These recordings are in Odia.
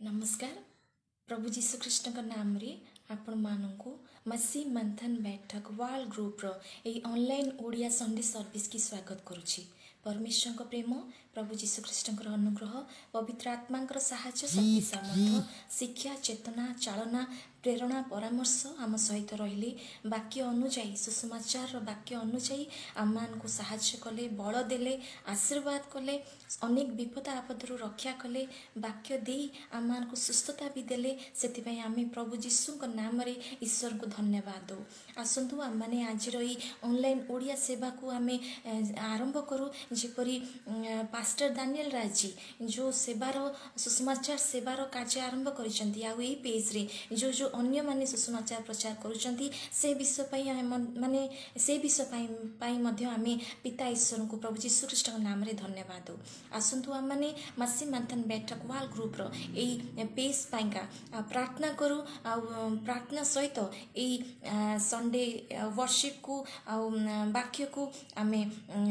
ନମସ୍କାର ପ୍ରଭୁ ଯୀଶୁଖ୍ରୀଷ୍ଟଙ୍କ ନାମରେ ଆପଣମାନଙ୍କୁ ମାସି ମନ୍ଥନ ବୈଠକ ୱାର୍ଲଡ ଗ୍ରୁପର ଏହି ଅନଲାଇନ୍ ଓଡ଼ିଆ ସଣ୍ଡେ ସର୍ଭିସକି ସ୍ୱାଗତ କରୁଛି ପରମେଶ୍ୱରଙ୍କ ପ୍ରେମ ପ୍ରଭୁ ଯୀଶୁଖ୍ରୀଷ୍ଟଙ୍କର ଅନୁଗ୍ରହ ପବିତ୍ର ଆତ୍ମାଙ୍କର ସାହାଯ୍ୟ ଶକ୍ତି ସାମର୍ଥ୍ୟ ଶିକ୍ଷା ଚେତନା ଚାଳନା ପ୍ରେରଣା ପରାମର୍ଶ ଆମ ସହିତ ରହିଲେ। ବାକ୍ୟ ଅନୁଯାୟୀ ସୁଷମାଚାରର ବାକ୍ୟ ଅନୁଯାୟୀ ଆମମାନଙ୍କୁ ସାହାଯ୍ୟ କଲେ ବଳ ଦେଲେ ଆଶୀର୍ବାଦ କଲେ ଅନେକ ବିପଦ ଆପଦରୁ ରକ୍ଷା କଲେ। ବାକ୍ୟ ଦେଇ ଆମମାନଙ୍କୁ ସୁସ୍ଥତା ବି ଦେଲେ। ସେଥିପାଇଁ ଆମେ ପ୍ରଭୁ ଯୀଶୁଙ୍କ ନାମରେ ଈଶ୍ୱରଙ୍କୁ ଧନ୍ୟବାଦ ଦେଉ। ଆସନ୍ତୁ ଆମମାନେ ଆଜିର ଏଇ ଅନଲାଇନ୍ ଓଡ଼ିଆ ସେବାକୁ ଆମେ ଆରମ୍ଭ କରୁ। ଯେପରି ପାଷ୍ଟର ଦାନିଏଲ ରାଜି ଯେଉଁ ସେବାର ସୁଷମାଚାର ସେବାର କାର୍ଯ୍ୟ ଆରମ୍ଭ କରିଛନ୍ତି ଆଉ ଏଇ ପେଜ୍ରେ ଯେଉଁ ଯେଉଁ ଅନ୍ୟମାନେ ସୁଷମାଚାର ପ୍ରଚାର କରୁଛନ୍ତି ସେ ବିଷୟ ପାଇଁ ଆମେ ମ- ମାନେ ସେ ବିଷୟ ପାଇଁ ପାଇଁ ମଧ୍ୟ ଆମେ ପିତା ଈଶ୍ୱରଙ୍କୁ ପ୍ରଭୁ ଯୀଶୁଖ୍ରୀଷ୍ଟଙ୍କ ନାମରେ ଧନ୍ୟବାଦ ଦେଉ ଆସନ୍ତୁ ଆମମାନେ ମାସି ମାନ୍ଥନ ବୈଠକ ୱାଲ୍ ଗ୍ରୁପର ଏଇ ପେଜ୍ ପାଇଁକା ଆ, ପ୍ରାର୍ଥନା କରୁ ଆଉ ଅ, ପ୍ରାର୍ଥନା ସହିତ ଏଇ ସଣ୍ଡେ ୱର୍ସିପ୍କୁ ଆଉ ଉଁ, ବାକ୍ୟକୁ ଆମେ ଉଁ,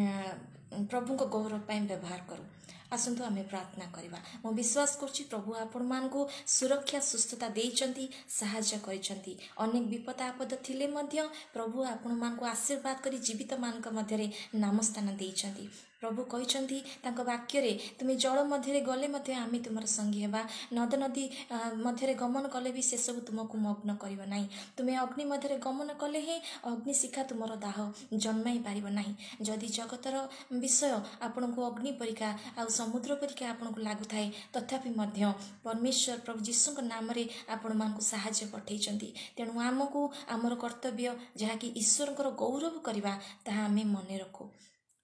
ପ୍ରଭୁଙ୍କ ଗୌରବ ପାଇଁ ବ୍ୟବହାର କରୁ। ଆସନ୍ତୁ ଆମେ ପ୍ରାର୍ଥନା କରିବା। ମୁଁ ବିଶ୍ୱାସ କରୁଛି ପ୍ରଭୁ ଆପଣମାନଙ୍କୁ ସୁରକ୍ଷା ସୁସ୍ଥତା ଦେଇଛନ୍ତି ସାହାଯ୍ୟ କରିଛନ୍ତି। ଅନେକ ବିପଦ ଆପଦ ଥିଲେ ମଧ୍ୟ ପ୍ରଭୁ ଆପଣମାନଙ୍କୁ ଆଶୀର୍ବାଦ କରି ଜୀବିତମାନଙ୍କ ମଧ୍ୟରେ ନାମସ୍ଥାନ ଦେଇଛନ୍ତି। ପ୍ରଭୁ କହିଛନ୍ତି ତାଙ୍କ ବାକ୍ୟରେ ତୁମେ ଜଳ ମଧ୍ୟରେ ଗଲେ ମଧ୍ୟ ଆମେ ତୁମର ସଙ୍ଗୀ ହେବା। ନଦ ନଦୀ ମଧ୍ୟରେ ଗମନ କଲେ ବି ସେସବୁ ତୁମକୁ ମଗ୍ନ କରିବ ନାହିଁ। ତୁମେ ଅଗ୍ନି ମଧ୍ୟରେ ଗମନ କଲେ ହିଁ ଅଗ୍ନିଶିଖା ତୁମର ଦାହ ଜନ୍ମାଇ ପାରିବ ନାହିଁ। ଯଦି ଜଗତର ବିଷୟ ଆପଣଙ୍କୁ ଅଗ୍ନି ପରୀକ୍ଷା ଆଉ ସମୁଦ୍ର ପରୀକ୍ଷା ଆପଣଙ୍କୁ ଲାଗୁଥାଏ ତଥାପି ମଧ୍ୟ ପରମେଶ୍ୱର ପ୍ରଭୁ ଯୀଶୁଙ୍କ ନାମରେ ଆପଣମାନଙ୍କୁ ସାହାଯ୍ୟ ପଠାଇଛନ୍ତି। ତେଣୁ ଆମକୁ ଆମର କର୍ତ୍ତବ୍ୟ ଯାହାକି ଈଶ୍ୱରଙ୍କର ଗୌରବ କରିବା ତାହା ଆମେ ମନେ ରଖୁ।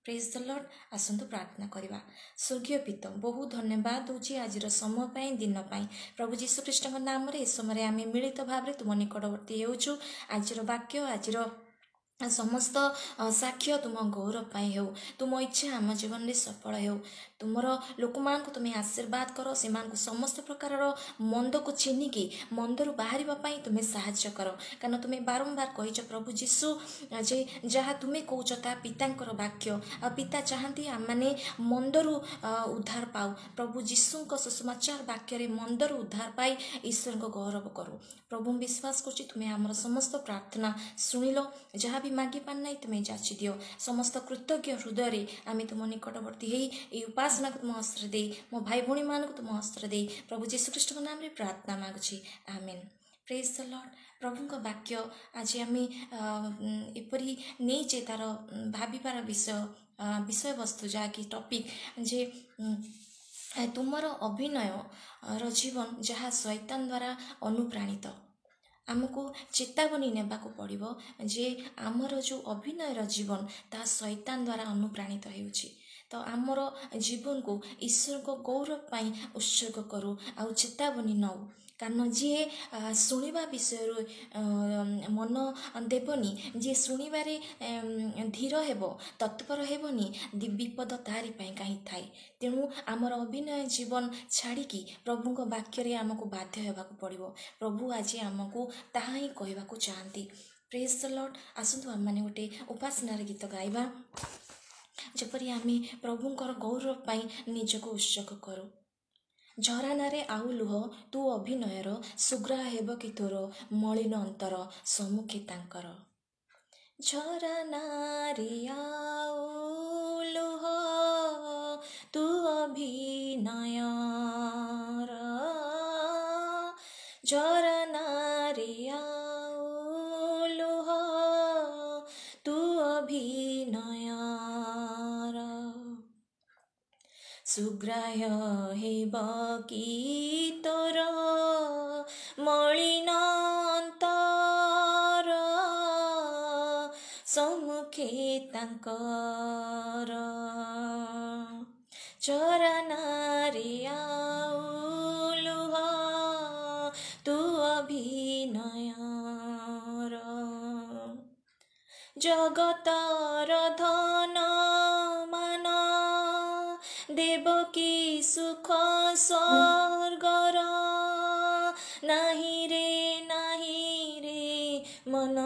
ପ୍ରେଜ୍ ଦ ଲର୍ଡ ଆସନ୍ତୁ ପ୍ରାର୍ଥନା କରିବା। ସ୍ୱର୍ଗୀୟ ପିତ ବହୁତ ଧନ୍ୟବାଦ ଦେଉଛି ଆଜିର ସମୟ ପାଇଁ ଦିନ ପାଇଁ। ପ୍ରଭୁ ଯୀଶୁଖ୍ରୀଷ୍ଟଙ୍କ ନାମରେ ଏ ସମୟରେ ଆମେ ମିଳିତ ଭାବରେ ତୁମ ନିକଟବର୍ତ୍ତୀ ହେଉଛୁ। ଆଜିର ବାକ୍ୟ ଆଜିର ସମସ୍ତ ସାକ୍ଷ୍ୟ ତୁମ ଗୌରବ ପାଇଁ ହେଉ। ତୁମ ଇଚ୍ଛା ଆମ ଜୀବନରେ ସଫଳ ହେଉ। ତୁମର ଲୋକମାନଙ୍କୁ ତୁମେ ଆଶୀର୍ବାଦ କର ସେମାନଙ୍କୁ ସମସ୍ତ ପ୍ରକାରର ମନ୍ଦକୁ ଚିହ୍ନିକି ମନ୍ଦରୁ ବାହାରିବା ପାଇଁ ତୁମେ ସାହାଯ୍ୟ କର। କାରଣ ତୁମେ ବାରମ୍ବାର କହିଛ ପ୍ରଭୁ ଯୀଶୁ ଅ, ଯେ ଯାହା ତୁମେ କହୁଛ ତାହା ପିତାଙ୍କର ବାକ୍ୟ। ଆଉ ପିତା ଚାହାନ୍ତି ଆମମାନେ ମନ୍ଦରୁ ଅ, ଉଦ୍ଧାର ପାଉ। ପ୍ରଭୁ ଯୀଶୁଙ୍କ ସୁଷମାଚାର ବାକ୍ୟରେ ମନ୍ଦରୁ ଉଦ୍ଧାର ପାଇ ଈଶ୍ୱରଙ୍କ ଗୌରବ କରୁ। ପ୍ରଭୁ ମୁଁ ବିଶ୍ୱାସ କରୁଛି ତୁମେ ଆମର ସମସ୍ତ ପ୍ରାର୍ଥନା ଶୁଣିଲ। ଯାହା ବି ମାଗି ପାରୁନାହିଁ ତୁମେ ଯାଚି ଦିଅ। ସମସ୍ତ କୃତଜ୍ଞ ହୃଦୟରେ ଆମେ ତୁମ ନିକଟବର୍ତ୍ତୀ ହେଇ ଏହି ଉପାସନାକୁ ତୁମ ହସ୍ତରେ ଦେଇ ମୋ ଭାଇ ଭଉଣୀମାନଙ୍କୁ ତୁମ ହସ୍ତରେ ଦେଇ ପ୍ରଭୁ ଯୀଶୁଖ୍ରୀଷ୍ଟଙ୍କ ନାମରେ ପ୍ରାର୍ଥନା ମାଗୁଛି। ଆମେନ୍। ପ୍ରେଜ୍ ଦ ଲର୍ଡ ପ୍ରଭୁଙ୍କ ବାକ୍ୟ ଆଜି ଆମେ ଏପରି ନେଇଛେ ତାର ଭାବିବାର ବିଷୟ ବିଷୟବସ୍ତୁ ଯାହାକି ଟପିକ୍ ଯେ ତୁମର ଅଭିନୟର ଜୀବନ ଯାହା ଶୈତାନ ଦ୍ୱାରା ଅନୁପ୍ରାଣିତ। ଆମକୁ ଚେତାବନୀ ନେବାକୁ ପଡ଼ିବ ଯେ ଆମର ଯେଉଁ ଅଭିନୟର ଜୀବନ ତାହା ଶୈତାନ ଦ୍ୱାରା ଅନୁପ୍ରାଣିତ ହେଉଛି। ତ ଆମର ଜୀବନକୁ ଈଶ୍ୱରଙ୍କ ଗୌରବ ପାଇଁ ଉତ୍ସର୍ଗ କରୁ ଆଉ ଚେତାବନୀ ନେଉ। କାରଣ ଯିଏ ଶୁଣିବା ବିଷୟରୁ ମନ ଦେବନି ଯିଏ ଶୁଣିବାରେ ଧୀର ହେବ ତତ୍ପର ହେବନି ବିପଦ ତାରି ପାଇଁ କାହିଁ ଥାଏ? ତେଣୁ ଆମର ଅଭିନୟ ଜୀବନ ଛାଡ଼ିକି ପ୍ରଭୁଙ୍କ ବାକ୍ୟରେ ଆମକୁ ବାଧ୍ୟ ହେବାକୁ ପଡ଼ିବ। ପ୍ରଭୁ ଆଜି ଆମକୁ ତାହା ହିଁ କହିବାକୁ ଚାହାନ୍ତି। Praise lord. ଆସନ୍ତୁ ଆମମାନେ ଗୋଟେ ଉପାସନାର ଗୀତ ଗାଇବା। ଯେପରି ଆମେ ପ୍ରଭୁଙ୍କର ଗୌରବ ପାଇଁ ନିଜକୁ ଉତ୍ସର୍ଗ କରୁ। ଝରାନାରେ ଆଉ ଲୁହ ତୁ ଅଭିନୟର ସୁଗ୍ରାହ ହେବ କି ତୋର ମଳିନ ଅନ୍ତର ସମ୍ମୁଖେ ତାଙ୍କର। ଝରାନାରେ ଆଉ ଲୁହ ତୁ ଅଭିନୟର ଝରନାରେ ସୁଗ୍ରାହ୍ୟ ହେବ କି ତୋର ମଳିନ ଅନ୍ତର ସମ୍ମୁଖେ ତାଙ୍କର। ଚରଣାରେ ଆଉ ଲୁହ ତୁ ଅଭିନୟର। ଜଗତର ଧନ ଦେବକୀ ସୁଖ ସ୍ୱର୍ଗର ନାହିଁ ରେ ନାହିଁ ରେ ମନ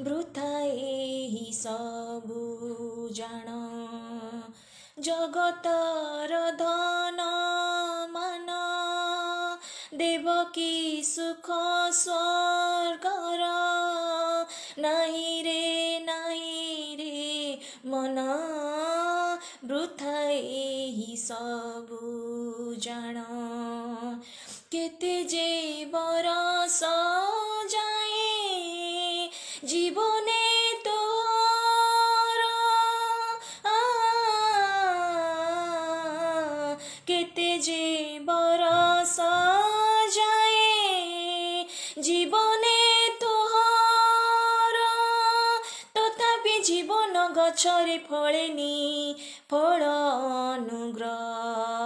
ବୃଥା ଏହି ସବୁ ଜାଣ ଜଗତର ଧନ ମାନ ଦେବକୀ ସୁଖ ସ୍ୱର୍ଗର ଏହି ସବୁ ଜାଣ କେତେ ଯେ ବରଷ ଯାଏ ଜୀବନେ ତୋର ଆ, କେତେ ଯେ ବରଷ ଯାଏ ଜୀବନେ ତୋହର ତଥାପି ଜୀବନ ଗଛରେ ଫଳେନି ଫଳ ଅନୁଗ୍ରହର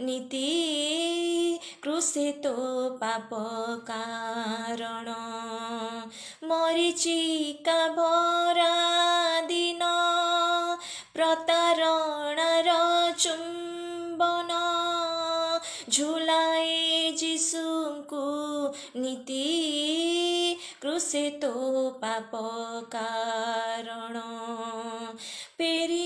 ନୀତି କୃଷେ ତୋ ପାପ କାରଣ ମରିଚିକା ଭରା ଦିନ ପ୍ରତାରଣାର ଚୁମ୍ବନ ଝୁଲାଏ ଯୀଶୁଙ୍କୁ ନୀତି କୃଷେ ତୋ ପାପ କାରଣ ଫେରିବୁନି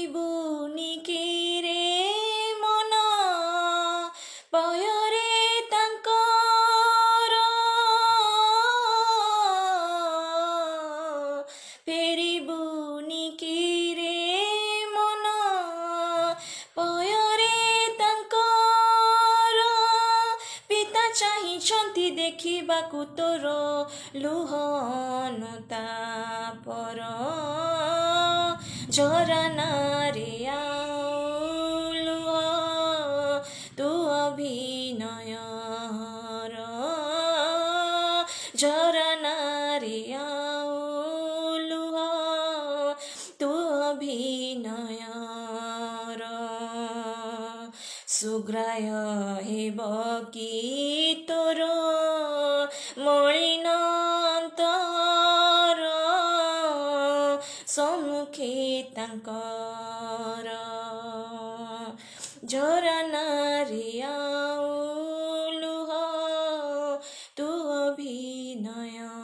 ତୋର ଲୁହ ଅନୁତାପର ଝରା ନାରେ ଆଉ ଲୁହ ତୁ ଅଭିନୟର ଝରା ନାରେ ଆଉ ଲୁହ ତୁ ଅଭିନୟର ସୁଗ୍ରାୟ ହେବ କି ଅଭିନୟର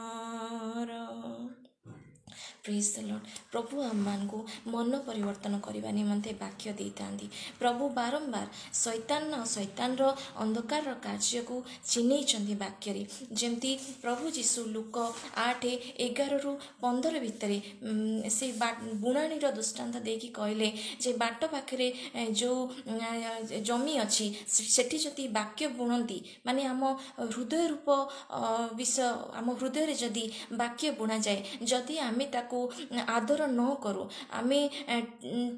ପ୍ରେସ୍ ଲର୍ଡ ପ୍ରଭୁ ଆମମାନଙ୍କୁ ମନ ପରିବର୍ତ୍ତନ କରିବା ନିମନ୍ତେ ବାକ୍ୟ ଦେଇଥାନ୍ତି। ପ୍ରଭୁ ବାରମ୍ବାର ଶୈତାନ ଶୈତାନର ଅନ୍ଧକାରର କାର୍ଯ୍ୟକୁ ଚିହ୍ନେଇଛନ୍ତି ବାକ୍ୟରେ। ଯେମିତି ପ୍ରଭୁ ଯୀଶୁ ଲୁକ ଆଠ ଏଗାରରୁ ପନ୍ଦର ଭିତରେ ସେ ବୁଣାଣିର ଦୃଷ୍ଟାନ୍ତ ଦେଇକି କହିଲେ ଯେ ବାଟ ପାଖରେ ଯେଉଁ ଜମି ଅଛି ସେଠି ଯଦି ବାକ୍ୟ ବୁଣନ୍ତି ମାନେ ଆମ ହୃଦୟ ରୂପ ବିଷୟ ଆମ ହୃଦୟରେ ଯଦି ବାକ୍ୟ ବୁଣାଯାଏ ଯଦି ଆମେ ତାକୁ ଆଦର ନ କରୁ। ଆମେ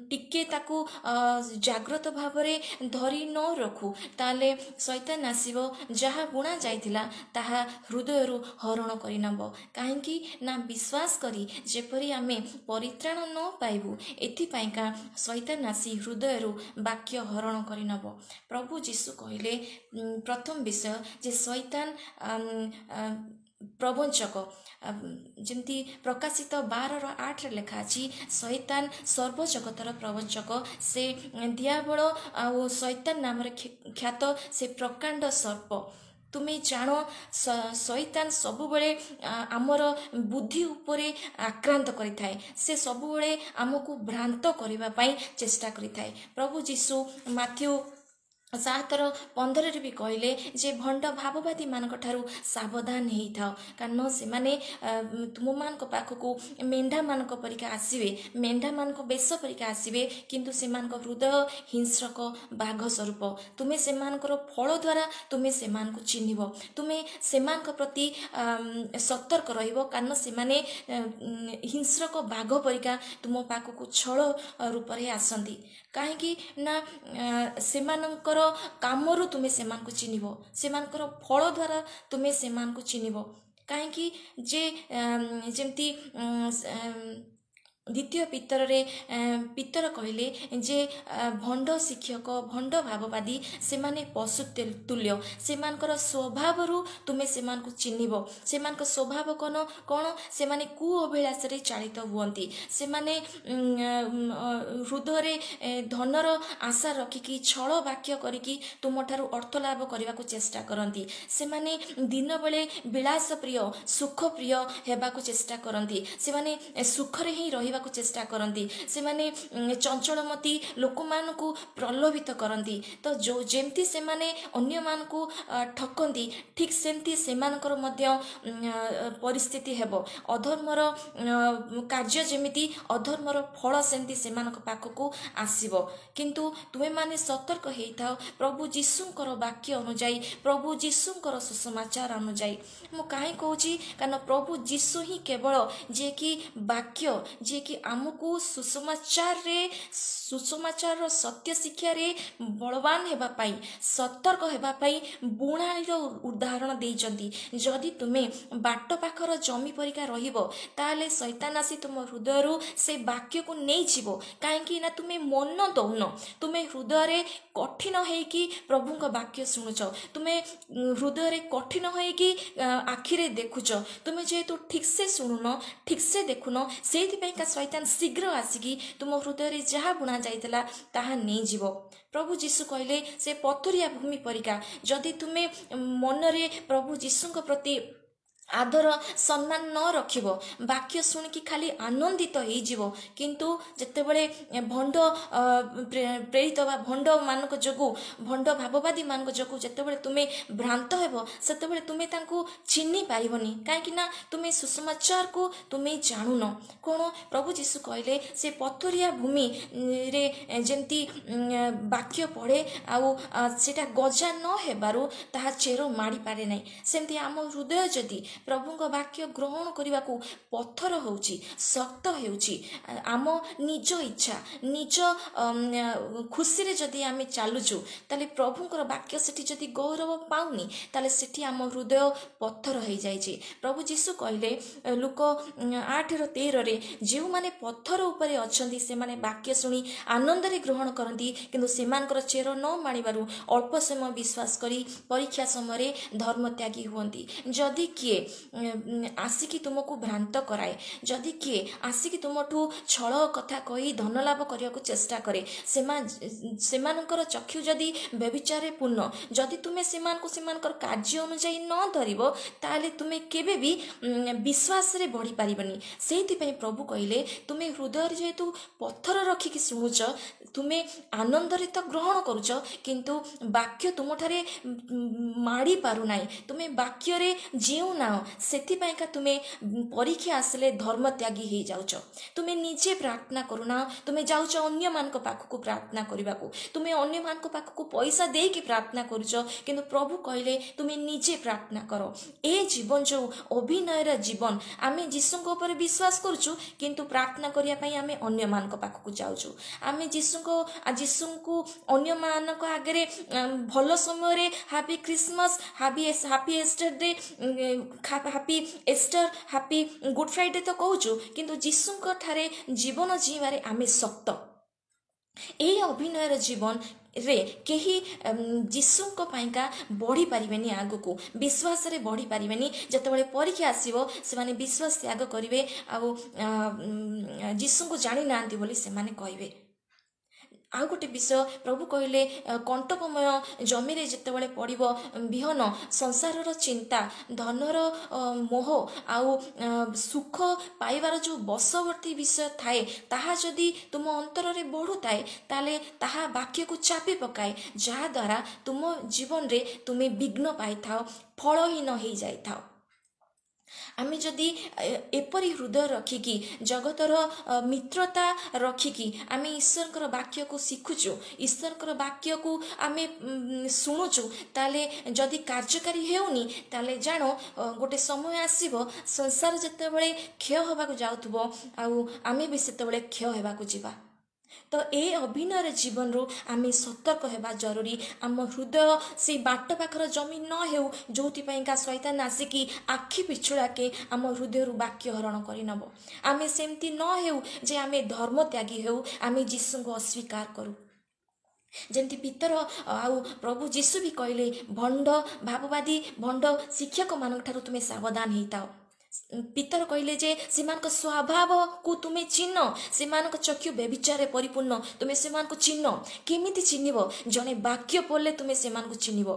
ଟିକେ ତାକୁ ଜାଗ୍ରତ ଭାବରେ ଧରି ନ ରଖୁ। ତାହେଲେ ଶୈତାନ ଆସିବ ଯାହା ବୁଣା ଯାଇଥିଲା ତାହା ହୃଦୟରୁ ହରଣ କରିନେବ କାହିଁକି ନା ବିଶ୍ୱାସ କରି ଯେପରି ଆମେ ପରିତ୍ରାଣ ନ ପାଇବୁ ଏଥିପାଇଁକା ଶୈତାନ ଆସି ହୃଦୟରୁ ବାକ୍ୟ ହରଣ କରିନେବ ପ୍ରଭୁ ଯୀଶୁ କହିଲେ ପ୍ରଥମ ବିଷୟ ଯେ ଆମ୍, ପ୍ରବଞ୍ଚକ। ଯେମିତି ପ୍ରକାଶିତ ବାରର ଆଠରେ ଲେଖା ଅଛି ଶୈତାନ ସର୍ବଜଗତର ପ୍ରବଞ୍ଚକ। ସେ ଦିଆବଳ ଆଉ ଶୈତାନ ନାମରେ ଖ୍ୟା- ଖ୍ୟାତ। ସେ ପ୍ରକାଣ୍ଡ ସର୍ପ। ତୁମେ ଜାଣ ଶୈତାନ ସବୁବେଳେ ଆମର ବୁଦ୍ଧି ଉପରେ ଆକ୍ରାନ୍ତ କରିଥାଏ। ସେ ସବୁବେଳେ ଆମକୁ ଭ୍ରାନ୍ତ କରିବା ପାଇଁ ଚେଷ୍ଟା କରିଥାଏ। ପ୍ରଭୁ ଯୀଶୁ ମାଥ୍ୟୁ ସାତର ପନ୍ଦରରେ ବି କହିଲେ ଯେ ଭଣ୍ଡ ଭାବବାଦୀମାନଙ୍କ ଠାରୁ ସାବଧାନ ହେଇଥାଅ। କାରଣ ସେମାନେ ତୁମମାନଙ୍କ ପାଖକୁ ମେଣ୍ଢାମାନଙ୍କ ପରିକା ଆସିବେ ମେଣ୍ଢାମାନଙ୍କ ବେଶ ପରିକା ଆସିବେ କିନ୍ତୁ ସେମାନଙ୍କ ହୃଦୟ ହିଂସ୍ରକ ବାଘ ସ୍ୱରୂପ ତୁମେ ସେମାନଙ୍କର ଫଳ ଦ୍ୱାରା ତୁମେ ସେମାନଙ୍କୁ ଚିହ୍ନିବ। ତୁମେ ସେମାନଙ୍କ ପ୍ରତି ସତର୍କ ରହିବ। କାରଣ ସେମାନେ ହିଂସ୍ରକ ବାଘ ପରିକା ତୁମ ପାଖକୁ ଛଳ ରୂପରେ ଆସନ୍ତି। କାହିଁକି ନା ଆ, ସେମାନଙ୍କର କାମରୁ ତୁମେ ସେମାନଙ୍କୁ ଚିହ୍ନିବ। ସେମାନଙ୍କର ଫଳ ଦ୍ୱାରା ତୁମେ ସେମାନଙ୍କୁ ଚିହ୍ନିବ। କାହିଁକି? ଯେ ଯେମିତି ଦ୍ୱିତୀୟ ପିତରରେ ପିତର କହିଲେ ଯେ ଭଣ୍ଡ ଶିକ୍ଷକ ଭଣ୍ଡ ଭାବବାଦୀ ସେମାନେ ପଶୁ ତୁଲ୍ୟ। ସେମାନଙ୍କର ସ୍ୱଭାବରୁ ତୁମେ ସେମାନଙ୍କୁ ଚିହ୍ନିବ। ସେମାନଙ୍କ ସ୍ୱଭାବ କ'ଣ କ'ଣ? ସେମାନେ କୁ ଅଭିଳାଷରେ ଚାଳିତ ହୁଅନ୍ତି। ସେମାନେ ହୃଦୟରେ ଧନର ଆଶା ରଖିକି ଛଳ ବାକ୍ୟ କରିକି ତୁମଠାରୁ ଅର୍ଥ ଲାଭ କରିବାକୁ ଚେଷ୍ଟା କରନ୍ତି। ସେମାନେ ଦିନ ବେଳେ ବିଳାସ ପ୍ରିୟ ସୁଖ ପ୍ରିୟ ହେବାକୁ ଚେଷ୍ଟା କରନ୍ତି। ସେମାନେ ସୁଖରେ ହିଁ ରହିବାକୁ ଚେଷ୍ଟା କରନ୍ତି। ସେମାନେ ଚଞ୍ଚଳମତି ଲୋକମାନଙ୍କୁ ପ୍ରଲୋଭିତ କରନ୍ତି। ତ ଯେଉଁ ଯେମିତି ସେମାନେ ଅନ୍ୟମାନଙ୍କୁ ଠକନ୍ତି ଠିକ୍ ସେମିତି ସେମାନଙ୍କର ମଧ୍ୟ ପରିସ୍ଥିତି ହେବ। ଅଧର୍ମର କାର୍ଯ୍ୟ ଯେମିତି ଅଧର୍ମର ଫଳ ସେମିତି ସେମାନଙ୍କ ପାଖକୁ ଆସିବ। କିନ୍ତୁ ତୁମେମାନେ ସତର୍କ ହେଇଥାଅ ପ୍ରଭୁ ଯୀଶୁଙ୍କର ବାକ୍ୟ ଅନୁଯାୟୀ ପ୍ରଭୁ ଯୀଶୁଙ୍କର ସୁସମାଚାର ଅନୁଯାୟୀ। ମୁଁ କାହିଁ କହୁଛି? କାରଣ ପ୍ରଭୁ ଯୀଶୁ ହିଁ କେବଳ ଯିଏକି ବାକ୍ୟ ଯିଏକି ଆମକୁ ସୁସମାଚାରରେ ସୁସମାଚାରର ସତ୍ୟ ଶିକ୍ଷାରେ ବଳବାନ ହେବା ପାଇଁ ସତର୍କ ହେବା ପାଇଁ ବୁଣାଳିର ଉଦାହରଣ ଦେଇଛନ୍ତି। ଯଦି ତୁମେ ବାଟ ପାଖର ଜମି ପରିକା ରହିବ ତାହେଲେ ସୈତାନ ଆସି ତୁମ ହୃଦୟରୁ ସେ ବାକ୍ୟକୁ ନେଇଯିବ। କାହିଁକି ନା ତୁମେ ମନ ଦଉନ। ତୁମେ ହୃଦୟରେ କଠିନ ହେଇକି ପ୍ରଭୁଙ୍କ ବାକ୍ୟ ଶୁଣୁଛ। ତୁମେ ହୃଦୟରେ କଠିନ ହେଇକି ଆଖିରେ ଦେଖୁଛ। ତୁମେ ଯେହେତୁ ଠିକ୍ସେ ଶୁଣୁନ ଠିକ୍ସେ ଦେଖୁନ ସେଇଥିପାଇଁକା ସୈତାନ ଶୀଘ୍ର ଆସିକି ତୁମ ହୃଦୟରେ ଯାହା ବୁଣା ଯାଇଥିଲା ତାହା ନେଇଯିବ। ପ୍ରଭୁ ଯୀଶୁ କହିଲେ ସେ ପଥରିଆ ଭୂମି ପରିକା ଯଦି ତୁମେ ମନରେ ପ୍ରଭୁ ଯୀଶୁଙ୍କ ପ୍ରତି ଆଦର ସମ୍ମାନ ନ ରଖିବ ବାକ୍ୟ ଶୁଣିକି ଖାଲି ଆନନ୍ଦିତ ହେଇଯିବ। କିନ୍ତୁ ଯେତେବେଳେ ଭଣ୍ଡ ପ୍ରେରିତ ବା ଭଣ୍ଡମାନଙ୍କ ଯୋଗୁଁ ଭଣ୍ଡ ଭାବବାଦୀମାନଙ୍କ ଯୋଗୁଁ ଯେତେବେଳେ ତୁମେ ଭ୍ରାନ୍ତ ହେବ ସେତେବେଳେ ତୁମେ ତାଙ୍କୁ ଚିହ୍ନି ପାରିବନି। କାହିଁକି ନା ତୁମେ ସୁସମାଚାରକୁ ତୁମେ ଜାଣୁନ। କ'ଣ ପ୍ରଭୁ ଯୀଶୁ କହିଲେ ସେ ପଥରିଆ ଭୂମିରେ ଯେମିତି ବାକ୍ୟ ପଢ଼େ ଆଉ ସେଇଟା ଗଜା ନ ହେବାରୁ ତାହା ଚେର ମାଡ଼ିପାରେ ନାହିଁ। ସେମିତି ଆମ ହୃଦୟ ଯଦି ପ୍ରଭୁଙ୍କ ବାକ୍ୟ ଗ୍ରହଣ କରିବାକୁ ପଥର ହେଉଛି ଶକ୍ତ ହେଉଛି। ଆମ ନିଜ ଇଚ୍ଛା ନିଜ ଖୁସିରେ ଯଦି ଆମେ ଚାଲୁଛୁ ତାହେଲେ ପ୍ରଭୁଙ୍କର ବାକ୍ୟ ସେଠି ଯଦି ଗୌରବ ପାଉନି ତାହେଲେ ସେଠି ଆମ ହୃଦୟ ପଥର ହେଇଯାଇଛି। ପ୍ରଭୁ ଯୀଶୁ କହିଲେ ଲୋକ ଆଠର ତେରରେ ଯେଉଁମାନେ ପଥର ଉପରେ ଅଛନ୍ତି ସେମାନେ ବାକ୍ୟ ଶୁଣି ଆନନ୍ଦରେ ଗ୍ରହଣ କରନ୍ତି କିନ୍ତୁ ସେମାନଙ୍କର ଚେର ନ ମାଣିବାରୁ ଅଳ୍ପ ସମୟ ବିଶ୍ୱାସ କରି ପରୀକ୍ଷା ସମୟରେ ଧର୍ମ ତ୍ୟାଗୀ ହୁଅନ୍ତି। ଯଦି କିଏ ଆସିକି ତୁମକୁ ଭ୍ରାନ୍ତ କରାଏ। ଯଦି କିଏ ଆସିକି ତୁମଠୁ ଛଳ କଥା କହି ଧନ ଲାଭ କରିବାକୁ ଚେଷ୍ଟା କରେ ସେମାନଙ୍କର ଚକ୍ଷୁ ଯଦି ବ୍ୟବିଚାରେ ପୂର୍ଣ୍ଣ ଯଦି ତୁମେ ସେମାନଙ୍କୁ ସେମାନଙ୍କର କାର୍ଯ୍ୟ ଅନୁଯାୟୀ ନ ଧରିବ ତାହେଲେ ତୁମେ କେବେ ବି ବିଶ୍ୱାସରେ ବଢ଼ିପାରିବନି ସେଇଥିପାଇଁ ପ୍ରଭୁ କହିଲେ ତୁମେ ହୃଦୟରେ ଯେହେତୁ ପଥର ରଖିକି ଶୁଣୁଛ ତୁମେ ଆନନ୍ଦରେ ତ ଗ୍ରହଣ କରୁଛ କିନ୍ତୁ ବାକ୍ୟ ତୁମଠାରେ ମାଡ଼ି ପାରୁନାହିଁ। ତୁମେ ବାକ୍ୟରେ ଯେଉଁ ନାଅ ସେଥିପାଇଁକା ତୁମେ ପରୀକ୍ଷା ଆସିଲେ ଧର୍ମ ତ୍ୟାଗୀ ହେଇଯାଉଛ। ତୁମେ ନିଜେ ପ୍ରାର୍ଥନା କରୁନା ତୁମେ ଯାଉଛ ଅନ୍ୟମାନଙ୍କ ପାଖକୁ ପ୍ରାର୍ଥନା କରିବାକୁ। ତୁମେ ଅନ୍ୟମାନଙ୍କ ପାଖକୁ ପଇସା ଦେଇକି ପ୍ରାର୍ଥନା କରୁଛ କିନ୍ତୁ ପ୍ରଭୁ କହିଲେ ତୁମେ ନିଜେ ପ୍ରାର୍ଥନା କର। ଏ ଜୀବନ ଯେଉଁ ଅଭିନୟର ଜୀବନ ଆମେ ଯୀଶୁଙ୍କ ଉପରେ ବିଶ୍ୱାସ କରୁଛୁ କିନ୍ତୁ ପ୍ରାର୍ଥନା କରିବା ପାଇଁ ଆମେ ଅନ୍ୟମାନଙ୍କ ପାଖକୁ ଯାଉଛୁ। ଆମେ ଯୀଶୁଙ୍କ ଯୀଶୁଙ୍କୁ ଅନ୍ୟମାନଙ୍କ ଆଗରେ ଭଲ ସମୟରେ happy Christmas happy happy Easter day happy Easter happy good Friday ତ କହୁଛୁ କିନ୍ତୁ ଯୀଶୁଙ୍କ ଠାରେ ଜୀବନ ଜିଇବାରେ ଆମେ ଶକ୍ତ। ଏହି ଅଭିନୟର ଜୀବନରେ କେହି ଯୀଶୁଙ୍କ ପାଇଁକା ବଢ଼ିପାରିବେନି ଆଗକୁ। ବିଶ୍ୱାସରେ ବଢ଼ିପାରିବେନି। ଯେତେବେଳେ ପରୀକ୍ଷା ଆସିବ ସେମାନେ ବିଶ୍ୱାସ ତ୍ୟାଗ କରିବେ ଆଉ ଯୀଶୁଙ୍କୁ ଜାଣିନାହାନ୍ତି ବୋଲି ସେମାନେ କହିବେ। ଆଉ ଗୋଟେ ବିଷୟ ପ୍ରଭୁ କହିଲେ କଣ୍ଟକମୟ ଜମିରେ ଯେତେବେଳେ ପଡ଼ିବ ବିହନ ସଂସାରର ଚିନ୍ତା ଧନର ମୋହ ଆଉ ସୁଖ ପାଇବାର ଯେଉଁ ବଶବର୍ତ୍ତୀ ବିଷୟ ଥାଏ ତାହା ଯଦି ତୁମ ଅନ୍ତରରେ ବଢ଼ୁଥାଏ ତାହେଲେ ତାହା ବାକ୍ୟକୁ ଚାପି ପକାଏ ଯାହାଦ୍ୱାରା ତୁମ ଜୀବନରେ ତୁମେ ବିଘ୍ନ ପାଇଥାଅ ଫଳହୀନ ହେଇଯାଇଥାଅ। ଆମେ ଯଦି ଏପରି ହୃଦୟ ରଖିକି ଜଗତର ମିତ୍ରତା ରଖିକି ଆମେ ଈଶ୍ୱରଙ୍କର ବାକ୍ୟକୁ ଶିଖୁଛୁ ଈଶ୍ୱରଙ୍କର ବାକ୍ୟକୁ ଆମେ ଶୁଣୁଛୁ ତାହେଲେ ଯଦି କାର୍ଯ୍ୟକାରୀ ହେଉନି ତାହେଲେ ଜାଣ ଗୋଟେ ସମୟ ଆସିବ ସଂସାର ଯେତେବେଳେ କ୍ଷୟ ହେବାକୁ ଯାଉଥିବ ଆଉ ଆମେ ବି ସେତେବେଳେ କ୍ଷୟ ହେବାକୁ ଯିବା। ତ ଏ ଅଭିନୟର ଜୀବନରୁ ଆମେ ସତର୍କ ହେବା ଜରୁରୀ। ଆମ ହୃଦୟ ସେଇ ବାଟ ପାଖର ଜମି ନ ହେଉ ଯେଉଁଥିପାଇଁକା ସୈତାନ ଆସିକି ଆଖି ପିଛୁଳାକେ ଆମ ହୃଦୟରୁ ବାକ୍ୟ ହରଣ କରିନେବ। ଆମେ ସେମିତି ନ ହେଉ ଯେ ଆମେ ଧର୍ମ ତ୍ୟାଗୀ ହେଉ ଆମେ ଯୀଶୁଙ୍କୁ ଅସ୍ୱୀକାର କରୁ। ଯେମିତି ପିତର ଆଉ ପ୍ରଭୁ ଯୀଶୁ ବି କହିଲେ ଭଣ୍ଡ ଭାବବାଦୀ ଭଣ୍ଡ ଶିକ୍ଷକମାନଙ୍କ ଠାରୁ ତୁମେ ସାବଧାନ ହେଇଥାଅ। ପିତର କହିଲେ ଯେ ସେମାନଙ୍କ ସ୍ୱଭାବକୁ ତୁମେ ଚିହ୍ନ। ସେମାନଙ୍କ ଚକ୍ଷୁ ବ୍ୟବିଚାରରେ ପରିପୂର୍ଣ୍ଣ। ତୁମେ ସେମାନଙ୍କୁ ଚିହ୍ନ। କେମିତି ଚିହ୍ନିବ? ଜଣେ ବାକ୍ୟ ପଢ଼ିଲେ ତୁମେ ସେମାନଙ୍କୁ ଚିହ୍ନିବ।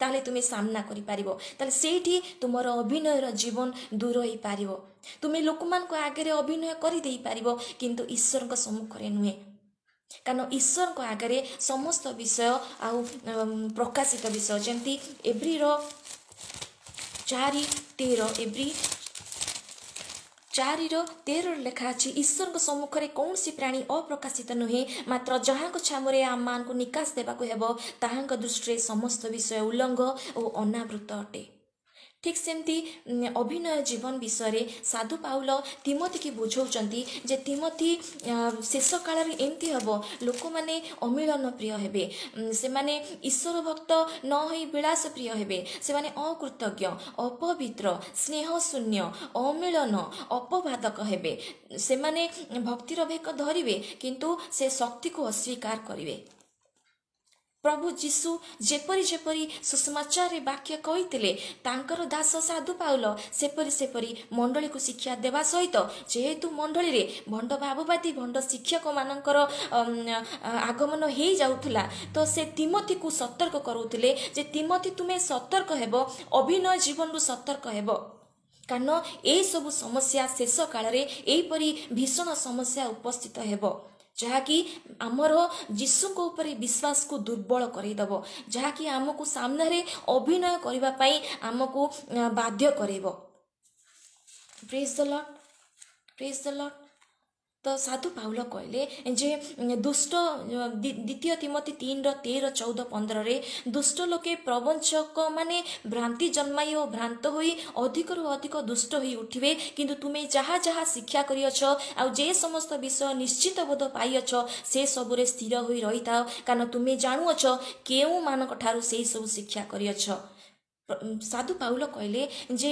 ତାହେଲେ ତୁମେ ସାମ୍ନା କରିପାରିବ। ତାହେଲେ ସେଇଠି ତୁମର ଅଭିନୟର ଜୀବନ ଦୂର ହେଇପାରିବ। ତୁମେ ଲୋକମାନଙ୍କ ଆଗରେ ଅଭିନୟ କରିଦେଇପାରିବ କିନ୍ତୁ ଈଶ୍ୱରଙ୍କ ସମ୍ମୁଖରେ ନୁହେଁ। କାରଣ ଈଶ୍ୱରଙ୍କ ଆଗରେ ସମସ୍ତ ବିଷୟ ଆଉ ପ୍ରକାଶିତ ବିଷୟ ଯେମିତି ଏଭ୍ରିର ଚାରି ତେର ଏଭ୍ରି ଚାରିର ତେରରେ ଲେଖା ଅଛି ଈଶ୍ୱରଙ୍କ ସମ୍ମୁଖରେ କୌଣସି ପ୍ରାଣୀ ଅପ୍ରକାଶିତ ନୁହେଁ ମାତ୍ର ଯାହାଙ୍କ ଛାମୁରେ ଆମମାନଙ୍କୁ ନିକାଶ ଦେବାକୁ ହେବ ତାହାଙ୍କ ଦୃଷ୍ଟିରେ ସମସ୍ତ ବିଷୟ ଉଲ୍ଲଙ୍ଘ ଓ ଅନାବୃତ ଅଟେ। ଠିକ୍ ସେମିତି ଅଭିନୟ ଜୀବନ ବିଷୟରେ ସାଧୁ ପାଉଲ ତିମତିକି ବୁଝାଉଛନ୍ତି ଯେ ତିମତି ଶେଷ କାଳରେ ଏମିତି ହେବ। ଲୋକମାନେ ଅମିଳନ ପ୍ରିୟ ହେବେ। ସେମାନେ ଈଶ୍ୱର ଭକ୍ତ ନ ହୋଇ ବିଳାସ ପ୍ରିୟ ହେବେ। ସେମାନେ ଅକୃତଜ୍ଞ ଅପବିତ୍ର ସ୍ନେହ ଶୂନ୍ୟ ଅମିଳନ ଅପବାଦକ ହେବେ। ସେମାନେ ଭକ୍ତିର ଭେକ ଧରିବେ କିନ୍ତୁ ସେ ଶକ୍ତିକୁ ଅସ୍ୱୀକାର କରିବେ। ପ୍ରଭୁ ଯୀଶୁ ଯେପରି ଯେପରି ସୁଷମାଚାରରେ ବାକ୍ୟ କହିଥିଲେ ତାଙ୍କର ଦାସ ସାଧୁ ପାଉଲ ସେପରି ସେପରି ମଣ୍ଡଳୀକୁ ଶିକ୍ଷା ଦେବା ସହିତ ଯେହେତୁ ମଣ୍ଡଳୀରେ ଭଣ୍ଡ ଭାବବାଦୀ ଭଣ୍ଡ ଶିକ୍ଷକମାନଙ୍କର ଆଗମନ ହେଇଯାଉଥିଲା ତ ସେ ତିମତିକୁ ସତର୍କ କରୁଥିଲେ ଯେ ତିମତି ତୁମେ ସତର୍କ ହେବ ଅଭିନୟ ଜୀବନରୁ ସତର୍କ ହେବ। କାରଣ ଏଇସବୁ ସମସ୍ୟା ଶେଷ କାଳରେ ଏହିପରି ଭୀଷଣ ସମସ୍ୟା ଉପସ୍ଥିତ ହେବ। ଯାହାକି ଆମର ଯୀଶୁଙ୍କ ଉପରେ ବିଶ୍ୱାସକୁ ଦୁର୍ବଳ କରିଦେବ ଯାହାକି ଆମକୁ ସାମ୍ନାରେ ଅଭିନୟ କରିବା ପାଇଁ ଆମକୁ ବାଧ୍ୟ କରାଇବ। Praise the Lord praise the Lord ତ ସାଧୁ ପାଉଲ କହିଲେ ଯେ ଦୁଷ୍ଟ ଦ୍ୱିତୀୟ ତିମତି ତିନିର ତେର ଚଉଦ ପନ୍ଦରରେ ଦୁଷ୍ଟ ଲୋକେ ପ୍ରବଞ୍ଚକ ମାନେ ଭ୍ରାନ୍ତି ଜନ୍ମାଇ ଓ ଭ୍ରାନ୍ତ ହୋଇ ଅଧିକରୁ ଅଧିକ ଦୁଷ୍ଟ ହୋଇ ଉଠିବେ କିନ୍ତୁ ତୁମେ ଯାହା ଯାହା ଶିକ୍ଷା କରିଅଛ ଆଉ ଯେ ସମସ୍ତ ବିଷୟ ନିଶ୍ଚିତ ବୋଧ ପାଇଅଛ ସେ ସବୁରେ ସ୍ଥିର ହୋଇ ରହିଥାଅ କାରଣ ତୁମେ ଜାଣୁଅଛ କେଉଁମାନଙ୍କ ଠାରୁ ସେଇ ସବୁ ଶିକ୍ଷା କରିଅଛ। ସାଧୁ ପାଉଲ କହିଲେ ଯେ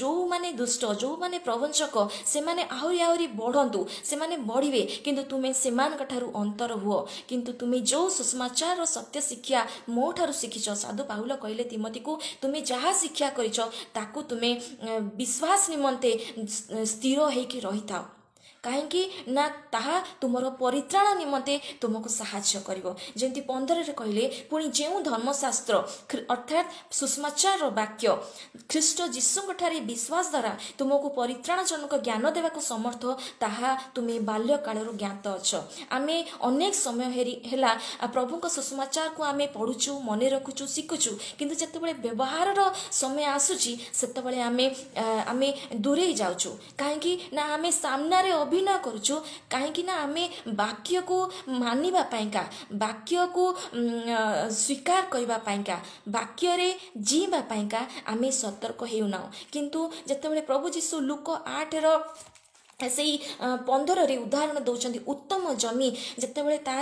ଯେଉଁମାନେ ଦୁଷ୍ଟ ଯେଉଁମାନେ ପ୍ରବଞ୍ଚକ ସେମାନେ ଆହୁରି ଆହୁରି ବଢ଼ନ୍ତୁ ସେମାନେ ବଢ଼ିବେ କିନ୍ତୁ ତୁମେ ସେମାନଙ୍କ ଠାରୁ ଅନ୍ତର ହୁଅ। କିନ୍ତୁ ତୁମେ ଯେଉଁ ସୁଷମାଚାରର ସତ୍ୟ ଶିକ୍ଷା ମୋ ଠାରୁ ଶିଖିଛ ସାଧୁ ପାଉଲ କହିଲେ ତିମତିକୁ ତୁମେ ଯାହା ଶିକ୍ଷା କରିଛ ତାକୁ ତୁମେ ବିଶ୍ୱାସ ନିମନ୍ତେ ସ୍ଥିର ହେଇକି ରହିଥାଅ। କାହିଁକି ନା ତାହା ତୁମର ପରିତ୍ରାଣ ନିମନ୍ତେ ତୁମକୁ ସାହାଯ୍ୟ କରିବ। ଯେମିତି ପନ୍ଦରରେ କହିଲେ ପୁଣି ଯେଉଁ ଧର୍ମଶାସ୍ତ୍ର ଅର୍ଥାତ୍ ସୁଷମାଚାରର ବାକ୍ୟ ଖ୍ରୀଷ୍ଟ ଯୀଶୁଙ୍କଠାରେ ବିଶ୍ୱାସ ଦ୍ୱାରା ତୁମକୁ ପରିତ୍ରାଣଜନକ ଜ୍ଞାନ ଦେବାକୁ ସମର୍ଥ ତାହା ତୁମେ ବାଲ୍ୟକାଳରୁ ଜ୍ଞାତ ଅଛ। ଆମେ ଅନେକ ସମୟ ହେରି ହେଲା ପ୍ରଭୁଙ୍କ ସୁଷମାଚାରକୁ ଆମେ ପଢ଼ୁଛୁ ମନେ ରଖୁଛୁ ଶିଖୁଛୁ କିନ୍ତୁ ଯେତେବେଳେ ବ୍ୟବହାରର ସମୟ ଆସୁଛି ସେତେବେଳେ ଆମେ ଆମେ ଦୂରେଇ ଯାଉଛୁ। କାହିଁକି ନା ଆମେ ସାମ୍ନାରେ ଅଭିନୟ କରୁଛୁ କାହିଁକି ନା ଆମେ ବାକ୍ୟକୁ ମାନିବା ପାଇଁକା ବାକ୍ୟକୁ ସ୍ୱୀକାର କରିବା ପାଇଁକା ବାକ୍ୟରେ ଜିଇବା ପାଇଁକା ଆମେ ସତର୍କ ହେଉନାହୁଁ। କିନ୍ତୁ ଯେତେବେଳେ ପ୍ରଭୁ ଯୀଶୁ ଲୁକ ଆଠର ସେଇ ପନ୍ଦରରେ ଉଦାହରଣ ଦେଉଛନ୍ତି ଉତ୍ତମ ଜମି ଯେତେବେଳେ ତା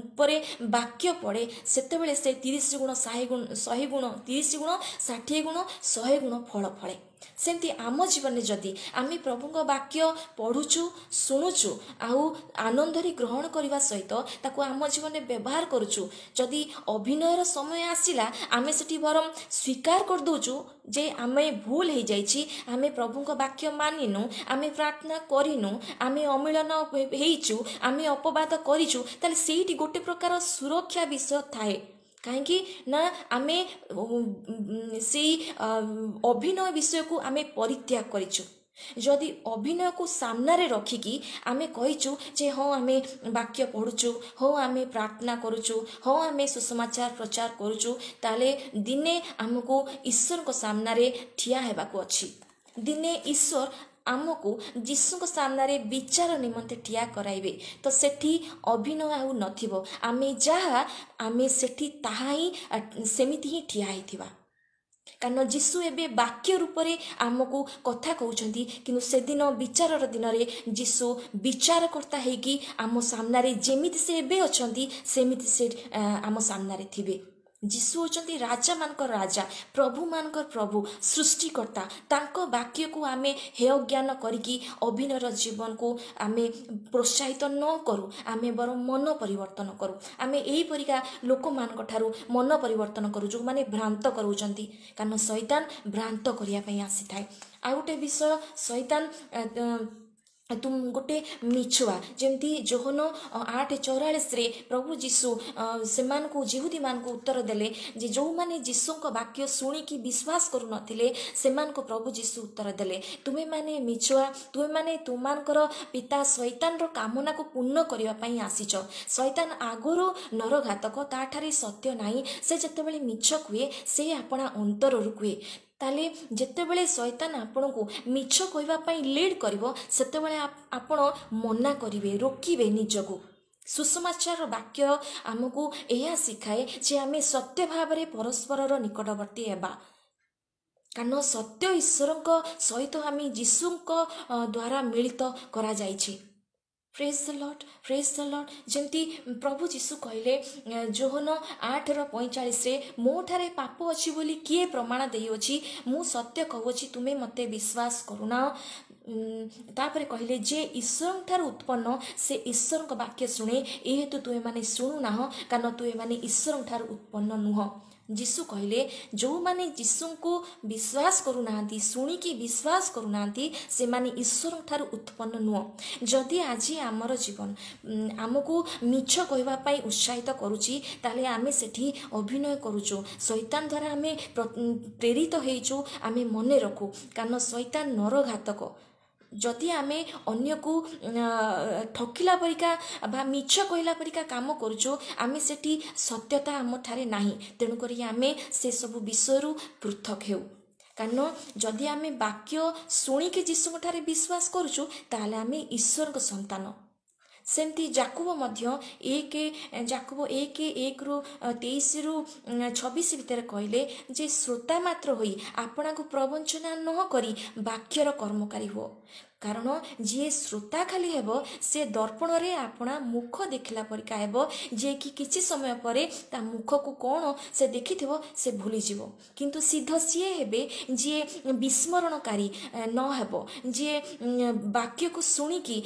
ଉପରେ ବାକ୍ୟ ପଡ଼େ ସେତେବେଳେ ସେ ତିରିଶ ଗୁଣ ଶହେ ଗୁଣ ଶହେ ଗୁଣ ତିରିଶ ଗୁଣ ଷାଠିଏ ଗୁଣ ଶହେ ଗୁଣ ଫଳ ଫଳେ। ସେମିତି ଆମ ଜୀବନରେ ଯଦି ଆମେ ପ୍ରଭୁଙ୍କ ବାକ୍ୟ ପଢ଼ୁଛୁ ଶୁଣୁଛୁ ଆଉ ଆନନ୍ଦରେ ଗ୍ରହଣ କରିବା ସହିତ ତାକୁ ଆମ ଜୀବନରେ ବ୍ୟବହାର କରୁଛୁ ଯଦି ଅଭିନୟର ସମୟ ଆସିଲା ଆମେ ସେଠି ବରଂ ସ୍ୱୀକାର କରିଦେଉଛୁ ଯେ ଆମେ ଭୁଲ ହେଇଯାଇଛି ଆମେ ପ୍ରଭୁଙ୍କ ବାକ୍ୟ ମାନିନୁ ଆମେ ପ୍ରାର୍ଥନା କରିନୁ ଆମେ ଅମିଳନ ହେଇଛୁ ଆମେ ଅପବାଦ କରିଛୁ ତାହେଲେ ସେଇଠି ଗୋଟେ ପ୍ରକାର ସୁରକ୍ଷା ବିଷୟ ଥାଏ। କାହିଁକି ନା ଆମେ ସେଇ ଅଭିନୟ ବିଷୟକୁ ଆମେ ପରିତ୍ୟାଗ କରିଛୁ। ଯଦି ଅଭିନୟକୁ ସାମ୍ନାରେ ରଖିକି ଆମେ କହିଛୁ ଯେ ହଁ ଆମେ ବାକ୍ୟ ପଢ଼ୁଛୁ ହଉ ଆମେ ପ୍ରାର୍ଥନା କରୁଛୁ ହଉ ଆମେ ସୁସମାଚାର ପ୍ରଚାର କରୁଛୁ ତାହେଲେ ଦିନେ ଆମକୁ ଈଶ୍ୱରଙ୍କ ସାମ୍ନାରେ ଠିଆ ହେବାକୁ ଅଛି। ଦିନେ ଈଶ୍ୱର ଆମକୁ ଯୀଶୁଙ୍କ ସାମ୍ନାରେ ବିଚାର ନିମନ୍ତେ ଠିଆ କରାଇବେ। ତ ସେଠି ଅଭିନୟ ଆଉ ନଥିବ। ଆମେ ଯାହା ଆମେ ସେଠି ତାହା ହିଁ ସେମିତି ହିଁ ଠିଆ ହେଇଥିବା। କାରଣ ଯୀଶୁ ଏବେ ବାକ୍ୟ ରୂପରେ ଆମକୁ କଥା କହୁଛନ୍ତି କିନ୍ତୁ ସେଦିନ ବିଚାରର ଦିନରେ ଯୀଶୁ ବିଚାରକର୍ତ୍ତା ହେଇକି ଆମ ସାମ୍ନାରେ ଯେମିତି ସେ ଏବେ ଅଛନ୍ତି ସେମିତି ସେ ଆମ ସାମ୍ନାରେ ଥିବେ। ଯୀଶୁ ହେଉଛନ୍ତି ରାଜାମାନଙ୍କର ରାଜା ପ୍ରଭୁମାନଙ୍କର ପ୍ରଭୁ ସୃଷ୍ଟିକର୍ତ୍ତା। ତାଙ୍କ ବାକ୍ୟକୁ ଆମେ ହେୟ ଜ୍ଞାନ କରିକି ଅଭିନୟର ଜୀବନକୁ ଆମେ ପ୍ରୋତ୍ସାହିତ ନ କରୁ ଆମେ ବରଂ ମନ ପରିବର୍ତ୍ତନ କରୁ। ଆମେ ଏହିପରିକା ଲୋକମାନଙ୍କ ଠାରୁ ମନ ପରିବର୍ତ୍ତନ କରୁ ଯେଉଁମାନେ ଭ୍ରାନ୍ତ କରୁଛନ୍ତି କାରଣ ଶୈତାନ ଭ୍ରାନ୍ତ କରିବା ପାଇଁ ଆସିଥାଏ। ଆଉ ଗୋଟେ ବିଷୟ ଆ, ତୁମ ଗୋଟେ ମିଛୁଆ। ଯେମିତି ଜୋହନ ଅ, ଆଠ ଚଉରାଳିଶରେ ପ୍ରଭୁ ଯୀଶୁ ସେମାନଙ୍କୁ ଜିହୁଦୀମାନଙ୍କୁ ଉତ୍ତର ଦେଲେ ଯେ ଯେଉଁମାନେ ଯୀଶୁଙ୍କ ବାକ୍ୟ ଶୁଣିକି ବିଶ୍ୱାସ କରୁନଥିଲେ ସେମାନଙ୍କୁ ପ୍ରଭୁ ଯୀଶୁ ଉତ୍ତର ଦେଲେ। ତୁମେମାନେ ମିଛୁଆ ତୁମେମାନେ ତୁମମାନଙ୍କର ପିତା ଶୈତାନର କାମନାକୁ ପୂର୍ଣ୍ଣ କରିବା ପାଇଁ ଆସିଛ। ଶୈତାନ ଆଗରୁ ନରଘାତକ ତାଠାରେ ସତ୍ୟ ନାହିଁ। ସେ ଯେତେବେଳେ ମିଛ କୁହେ ସେ ଆପଣା ଅନ୍ତରରୁ କୁହେ। ତାହେଲେ ଯେତେବେଳେ ଶୈତାନ ଆପଣଙ୍କୁ ମିଛ କହିବା ପାଇଁ ଲିଡ୍ କରିବ ସେତେବେଳେ ଆପ- ଆପଣ ମନା କରିବେ ରୋକିବେ ନିଜକୁ। ସୁଷମାଚାରର ବାକ୍ୟ ଆମକୁ ଏହା ଶିଖାଏ ଯେ ଆମେ ସତ୍ୟ ଭାବରେ ପରସ୍ପରର ନିକଟବର୍ତ୍ତୀ ହେବା। କାରଣ ସତ୍ୟ ଈଶ୍ୱରଙ୍କ ସହିତ ଆମେ ଯୀଶୁଙ୍କ ଦ୍ୱାରା ମିଳିତ କରାଯାଇଛି। Praise the Lord praise the Lord ଯେମିତି ପ୍ରଭୁ ଯୀଶୁ କହିଲେ ଏ, ଜୋହନ ଆଠର ପଇଁଚାଳିଶରେ ମୋ ଠାରେ ପାପ ଅଛି ବୋଲି କିଏ ପ୍ରମାଣ ଦେଇଅଛି? ମୁଁ ସତ୍ୟ କହୁଅଛି ତୁମେ ମୋତେ ବିଶ୍ୱାସ କରୁନା ଉମ୍, ତାପରେ କହିଲେ ଯେ ଈଶ୍ୱରଙ୍କ ଠାରୁ ଉତ୍ପନ୍ନ ସେ ଈଶ୍ୱରଙ୍କ ବାକ୍ୟ ଶୁଣେ। ଏହେତୁ ତୁମେମାନେ ଶୁଣୁନାହ କାରଣ ତୁମେମାନେ ଈଶ୍ୱରଙ୍କ ଠାରୁ ଉତ୍ପନ୍ନ ନୁହଁ। ଯୀଶୁ କହିଲେ ଯେଉଁମାନେ ଯୀଶୁଙ୍କୁ ବିଶ୍ୱାସ କରୁନାହାନ୍ତି ଶୁଣିକି ବିଶ୍ୱାସ କରୁନାହାନ୍ତି ସେମାନେ ଈଶ୍ୱରଙ୍କ ଠାରୁ ଉତ୍ପନ୍ନ ନୁହଁ। ଯଦି ଆଜି ଆମର ଜୀବନ ଆମକୁ ମିଛ କହିବା ପାଇଁ ଉତ୍ସାହିତ କରୁଛି ତାହେଲେ ଆମେ ସେଠି ଅଭିନୟ କରୁଛୁ। ଶୈତାନ ଦ୍ୱାରା ଆମେ ପ୍ରେରିତ ହେଇଛୁ ଆମେ ମନେ ରଖୁ। କାରଣ ଶୈତାନ ନରଘାତକ। ଯଦି ଆମେ ଅନ୍ୟକୁ ଠକିଲା ପରିକା ବା ମିଛ କହିଲା ପରିକା କାମ କରୁଛୁ ଆମେ ସେଠି ସତ୍ୟତା ଆମଠାରେ ନାହିଁ। ତେଣୁକରି ଆମେ ସେସବୁ ବିଷୟରୁ ପୃଥକ ହେଉ। କାରଣ ଯଦି ଆମେ ବାକ୍ୟ ଶୁଣିକି ଯୀଶୁଙ୍କଠାରେ ବିଶ୍ୱାସ କରୁଛୁ ତାହେଲେ ଆମେ ଈଶ୍ୱରଙ୍କ ସନ୍ତାନ। ସେମିତି ଜାକୁବ ମଧ୍ୟ ଏକ ଜାକୁବ ଏକ ଏକରୁ ଅ, ତେଇଶରୁ ଉଁ, ଛବିଶ ଭିତରେ କହିଲେ ଯେ ଶ୍ରୋତା ମାତ୍ର ହୋଇ ଆପଣାକୁ ପ୍ରବଞ୍ଚନା ନ କରି ବାକ୍ୟର କର୍ମକାରୀ ହୁଅ। କାରଣ ଯିଏ ଶ୍ରୋତା ଖାଲି ହେବ ସେ ଦର୍ପଣରେ ଆପଣା ମୁଖ ଦେଖିଲା ପରିକା ହେବ ଯିଏକି କିଛି ସମୟ ପରେ ତା ମୁଖକୁ କ'ଣ ସେ ଦେଖିଥିବ ସେ ଭୁଲିଯିବ। କିନ୍ତୁ ସିଦ୍ଧ ସିଏ ହେବେ ଯିଏ ବିସ୍ମରଣକାରୀ ଏ, ନ ହେବ। ଯିଏ ଉଁ, ବାକ୍ୟକୁ ଶୁଣିକି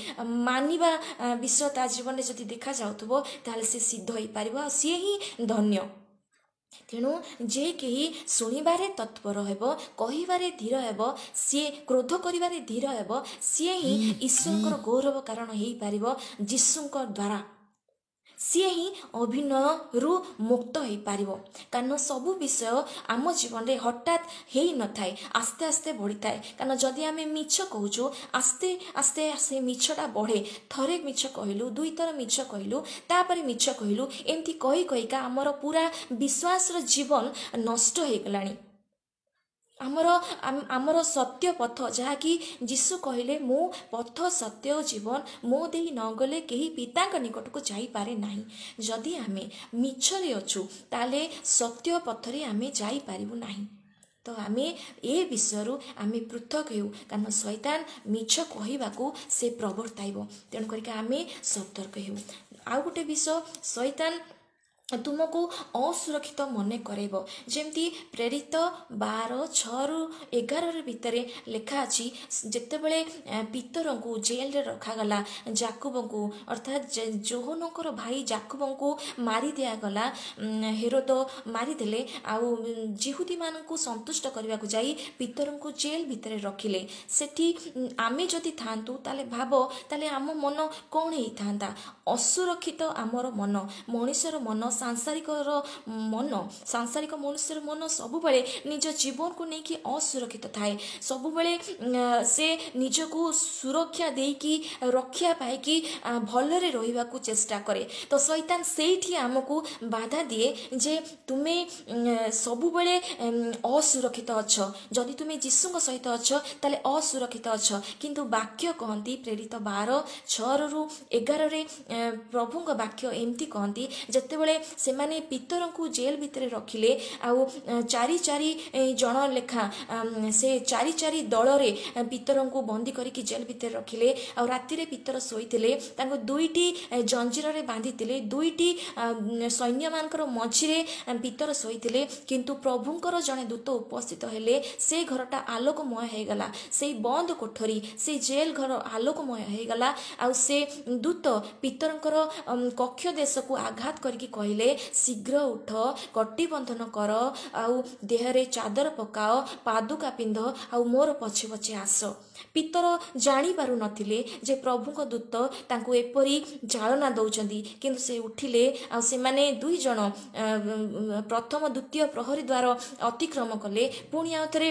ମାନିବା ଆ, ବିଷୟ ତା ଜୀବନରେ ଯଦି ଦେଖାଯାଉଥିବ ତାହେଲେ ସେ ସିଦ୍ଧ ହେଇପାରିବ ଆଉ ସିଏ ହିଁ ଧନ୍ୟ। ତେଣୁ ଯେ କେହି ଶୁଣିବାରେ ତତ୍ପର ହେବ କହିବାରେ ଧୀର ହେବ ସିଏ କ୍ରୋଧ କରିବାରେ ଧୀର ହେବ ସିଏ ହିଁ ଈଶ୍ୱରଙ୍କର ଗୌରବ କାରଣ ହେଇପାରିବ ଯୀଶୁଙ୍କ ଦ୍ୱାରା ସିଏ ହିଁ ଅଭିନୟରୁ ମୁକ୍ତ ହେଇପାରିବ। କାରଣ ସବୁ ବିଷୟ ଆମ ଜୀବନରେ ହଠାତ୍ ହେଇନଥାଏ ଆସ୍ତେ ଆସ୍ତେ ବଢ଼ିଥାଏ। କାରଣ ଯଦି ଆମେ ମିଛ କହୁଛୁ ଆସ୍ତେ ଆସ୍ତେ ସେ ମିଛଟା ବଢ଼େ ଥରେ ମିଛ କହିଲୁ ଦୁଇଥର ମିଛ କହିଲୁ ତାପରେ ମିଛ କହିଲୁ ଏମିତି କହି କହିକା ଆମର ପୁରା ବିଶ୍ୱାସର ଜୀବନ ନଷ୍ଟ ହେଇଗଲାଣି। ଆମର ଆମ- ଆମର ସତ୍ୟ ପଥ ଯାହାକି ଯୀଶୁ କହିଲେ ମୁଁ ପଥ ସତ୍ୟ ଓ ଜୀବନ ମୋ ଦେଇ ନ ଗଲେ କେହି ପିତାଙ୍କ ନିକଟକୁ ଯାଇପାରେ ନାହିଁ। ଯଦି ଆମେ ମିଛରେ ଅଛୁ ତାହେଲେ ସତ୍ୟ ପଥରେ ଆମେ ଯାଇପାରିବୁ ନାହିଁ। ତ ଆମେ ଏ ବିଷୟରୁ ଆମେ ପୃଥକ ହେଉ। କାରଣ ଶୈତାନ ମିଛ କହିବାକୁ ସେ ପ୍ରବର୍ତ୍ତାଇବ। ତେଣୁ କରିକି ଆମେ ସତର୍କ ହେଉ। ଆଉ ଗୋଟେ ବିଷୟ ଶୈତାନ ତୁମକୁ ଅସୁରକ୍ଷିତ ମନେ କରାଇବ। ଯେମିତି ପ୍ରେରିତ ବାର ଛଅରୁ ଏଗାରରେ ଭିତରେ ଲେଖା ଅଛି ଯେତେବେଳେ ପିତରଙ୍କୁ ଜେଲରେ ରଖାଗଲା ଜାକୁବଙ୍କୁ ଅର୍ଥାତ୍ ଯେ- ଜୋହନଙ୍କର ଭାଇ ଜାକୁବଙ୍କୁ ମାରି ଦିଆଗଲା ହେରୋଦ ମାରିଦେଲେ ଆଉ ଜିହୁଦୀମାନଙ୍କୁ ସନ୍ତୁଷ୍ଟ କରିବାକୁ ଯାଇ ପିତରଙ୍କୁ ଜେଲ ଭିତରେ ରଖିଲେ। ସେଠି ଆମେ ଯଦି ଥାଆନ୍ତୁ ତାହେଲେ ଭାବ ତାହେଲେ ଆମ ମନ କ'ଣ ହେଇଥାନ୍ତା? ଅସୁରକ୍ଷିତ ଆମର ମନ ମଣିଷର ମନ ସାଂସାରିକର ମନ ସାଂସାରିକ ମନୁଷ୍ୟର ମନ ସବୁବେଳେ ନିଜ ଜୀବନକୁ ନେଇକି ଅସୁରକ୍ଷିତ ଥାଏ। ସବୁବେଳେ ଉଁ, ସେ ନିଜକୁ ସୁରକ୍ଷା ଦେଇକି ରକ୍ଷା ପାଇକି ଆ, ଭଲରେ ରହିବାକୁ ଚେଷ୍ଟା କରେ। ତ ଶୈତାନ ସେଇଠି ଆମକୁ ବାଧା ଦିଏ ଯେ ତୁମେ ଉଁ, ସବୁବେଳେ ଉଁ, ଅସୁରକ୍ଷିତ ଅଛ। ଯଦି ତୁମେ ଯୀଶୁଙ୍କ ସହିତ ଅଛ ତାହେଲେ ଅସୁରକ୍ଷିତ ଅଛ। କିନ୍ତୁ ବାକ୍ୟ କହନ୍ତି ପ୍ରେରିତ ବାର ଛଅରୁ ଏଗାରରେ ଏ, ପ୍ରଭୁଙ୍କ ବାକ୍ୟ ଏମିତି କହନ୍ତି ଯେତେବେଳେ ସେମାନେ ପିତରଙ୍କୁ ଜେଲ୍ ଭିତରେ ରଖିଲେ। ଆଉ ଅ, ଚାରି ଚାରି ଏ, ଜଣ ଲେଖା ଅମ୍, ସେ ଚାରି ଚାରି ଦଳରେ ଅ, ପିତରଙ୍କୁ ବନ୍ଦୀ କରିକି ଜେଲ୍ ଭିତରେ ରଖିଲେ। ଆଉ ରାତିରେ ପିତର ଶୋଇଥିଲେ। ତାଙ୍କୁ ଦୁଇଟି ଏ, ଜଞ୍ଜିରରେ ବାନ୍ଧିଥିଲେ। ଦୁଇଟି ଅ, ସୈନ୍ୟମାନଙ୍କର ମଝିରେ ଅ, ପିତର ଶୋଇଥିଲେ। କିନ୍ତୁ ପ୍ରଭୁଙ୍କର ଜଣେ ଦୂତ ଉପସ୍ଥିତ ହେଲେ। ସେ ଘରଟା ଆଲୋକମୟ ହେଇଗଲା। ସେଇ ବନ୍ଦ କୋଠରୀ ସେଇ ଜେଲ୍ ଘର ଆଲୋକମୟ ହେଇଗଲା। ଆଉ ସେ ଦୂତ ପିତରଙ୍କର ଅମ୍, କକ୍ଷ ଦେଶକୁ ଆଘାତ କରିକି କହିଲେ ଶୀଘ୍ର ଉଠ କଟିବନ୍ଧନ କର ଆଉ ଦେହରେ ଚାଦର ପକାଅ ପାଦୁକା ପିନ୍ଧ ଆଉ ମୋର ପଛେ ପଛେ ଆସ। ପିତର ଜାଣିପାରୁନଥିଲେ ଯେ ପ୍ରଭୁଙ୍କ ଦୂତ ତାଙ୍କୁ ଏପରି ଚାଳନା ଦେଉଛନ୍ତି। କିନ୍ତୁ ସେ ଉଠିଲେ ଆଉ ସେମାନେ ଦୁଇ ଜଣ ପ୍ରଥମ ଦ୍ୱିତୀୟ ପ୍ରହରୀ ଦ୍ୱାର ଅତିକ୍ରମ କଲେ। ପୁଣି ଆଉ ଥରେ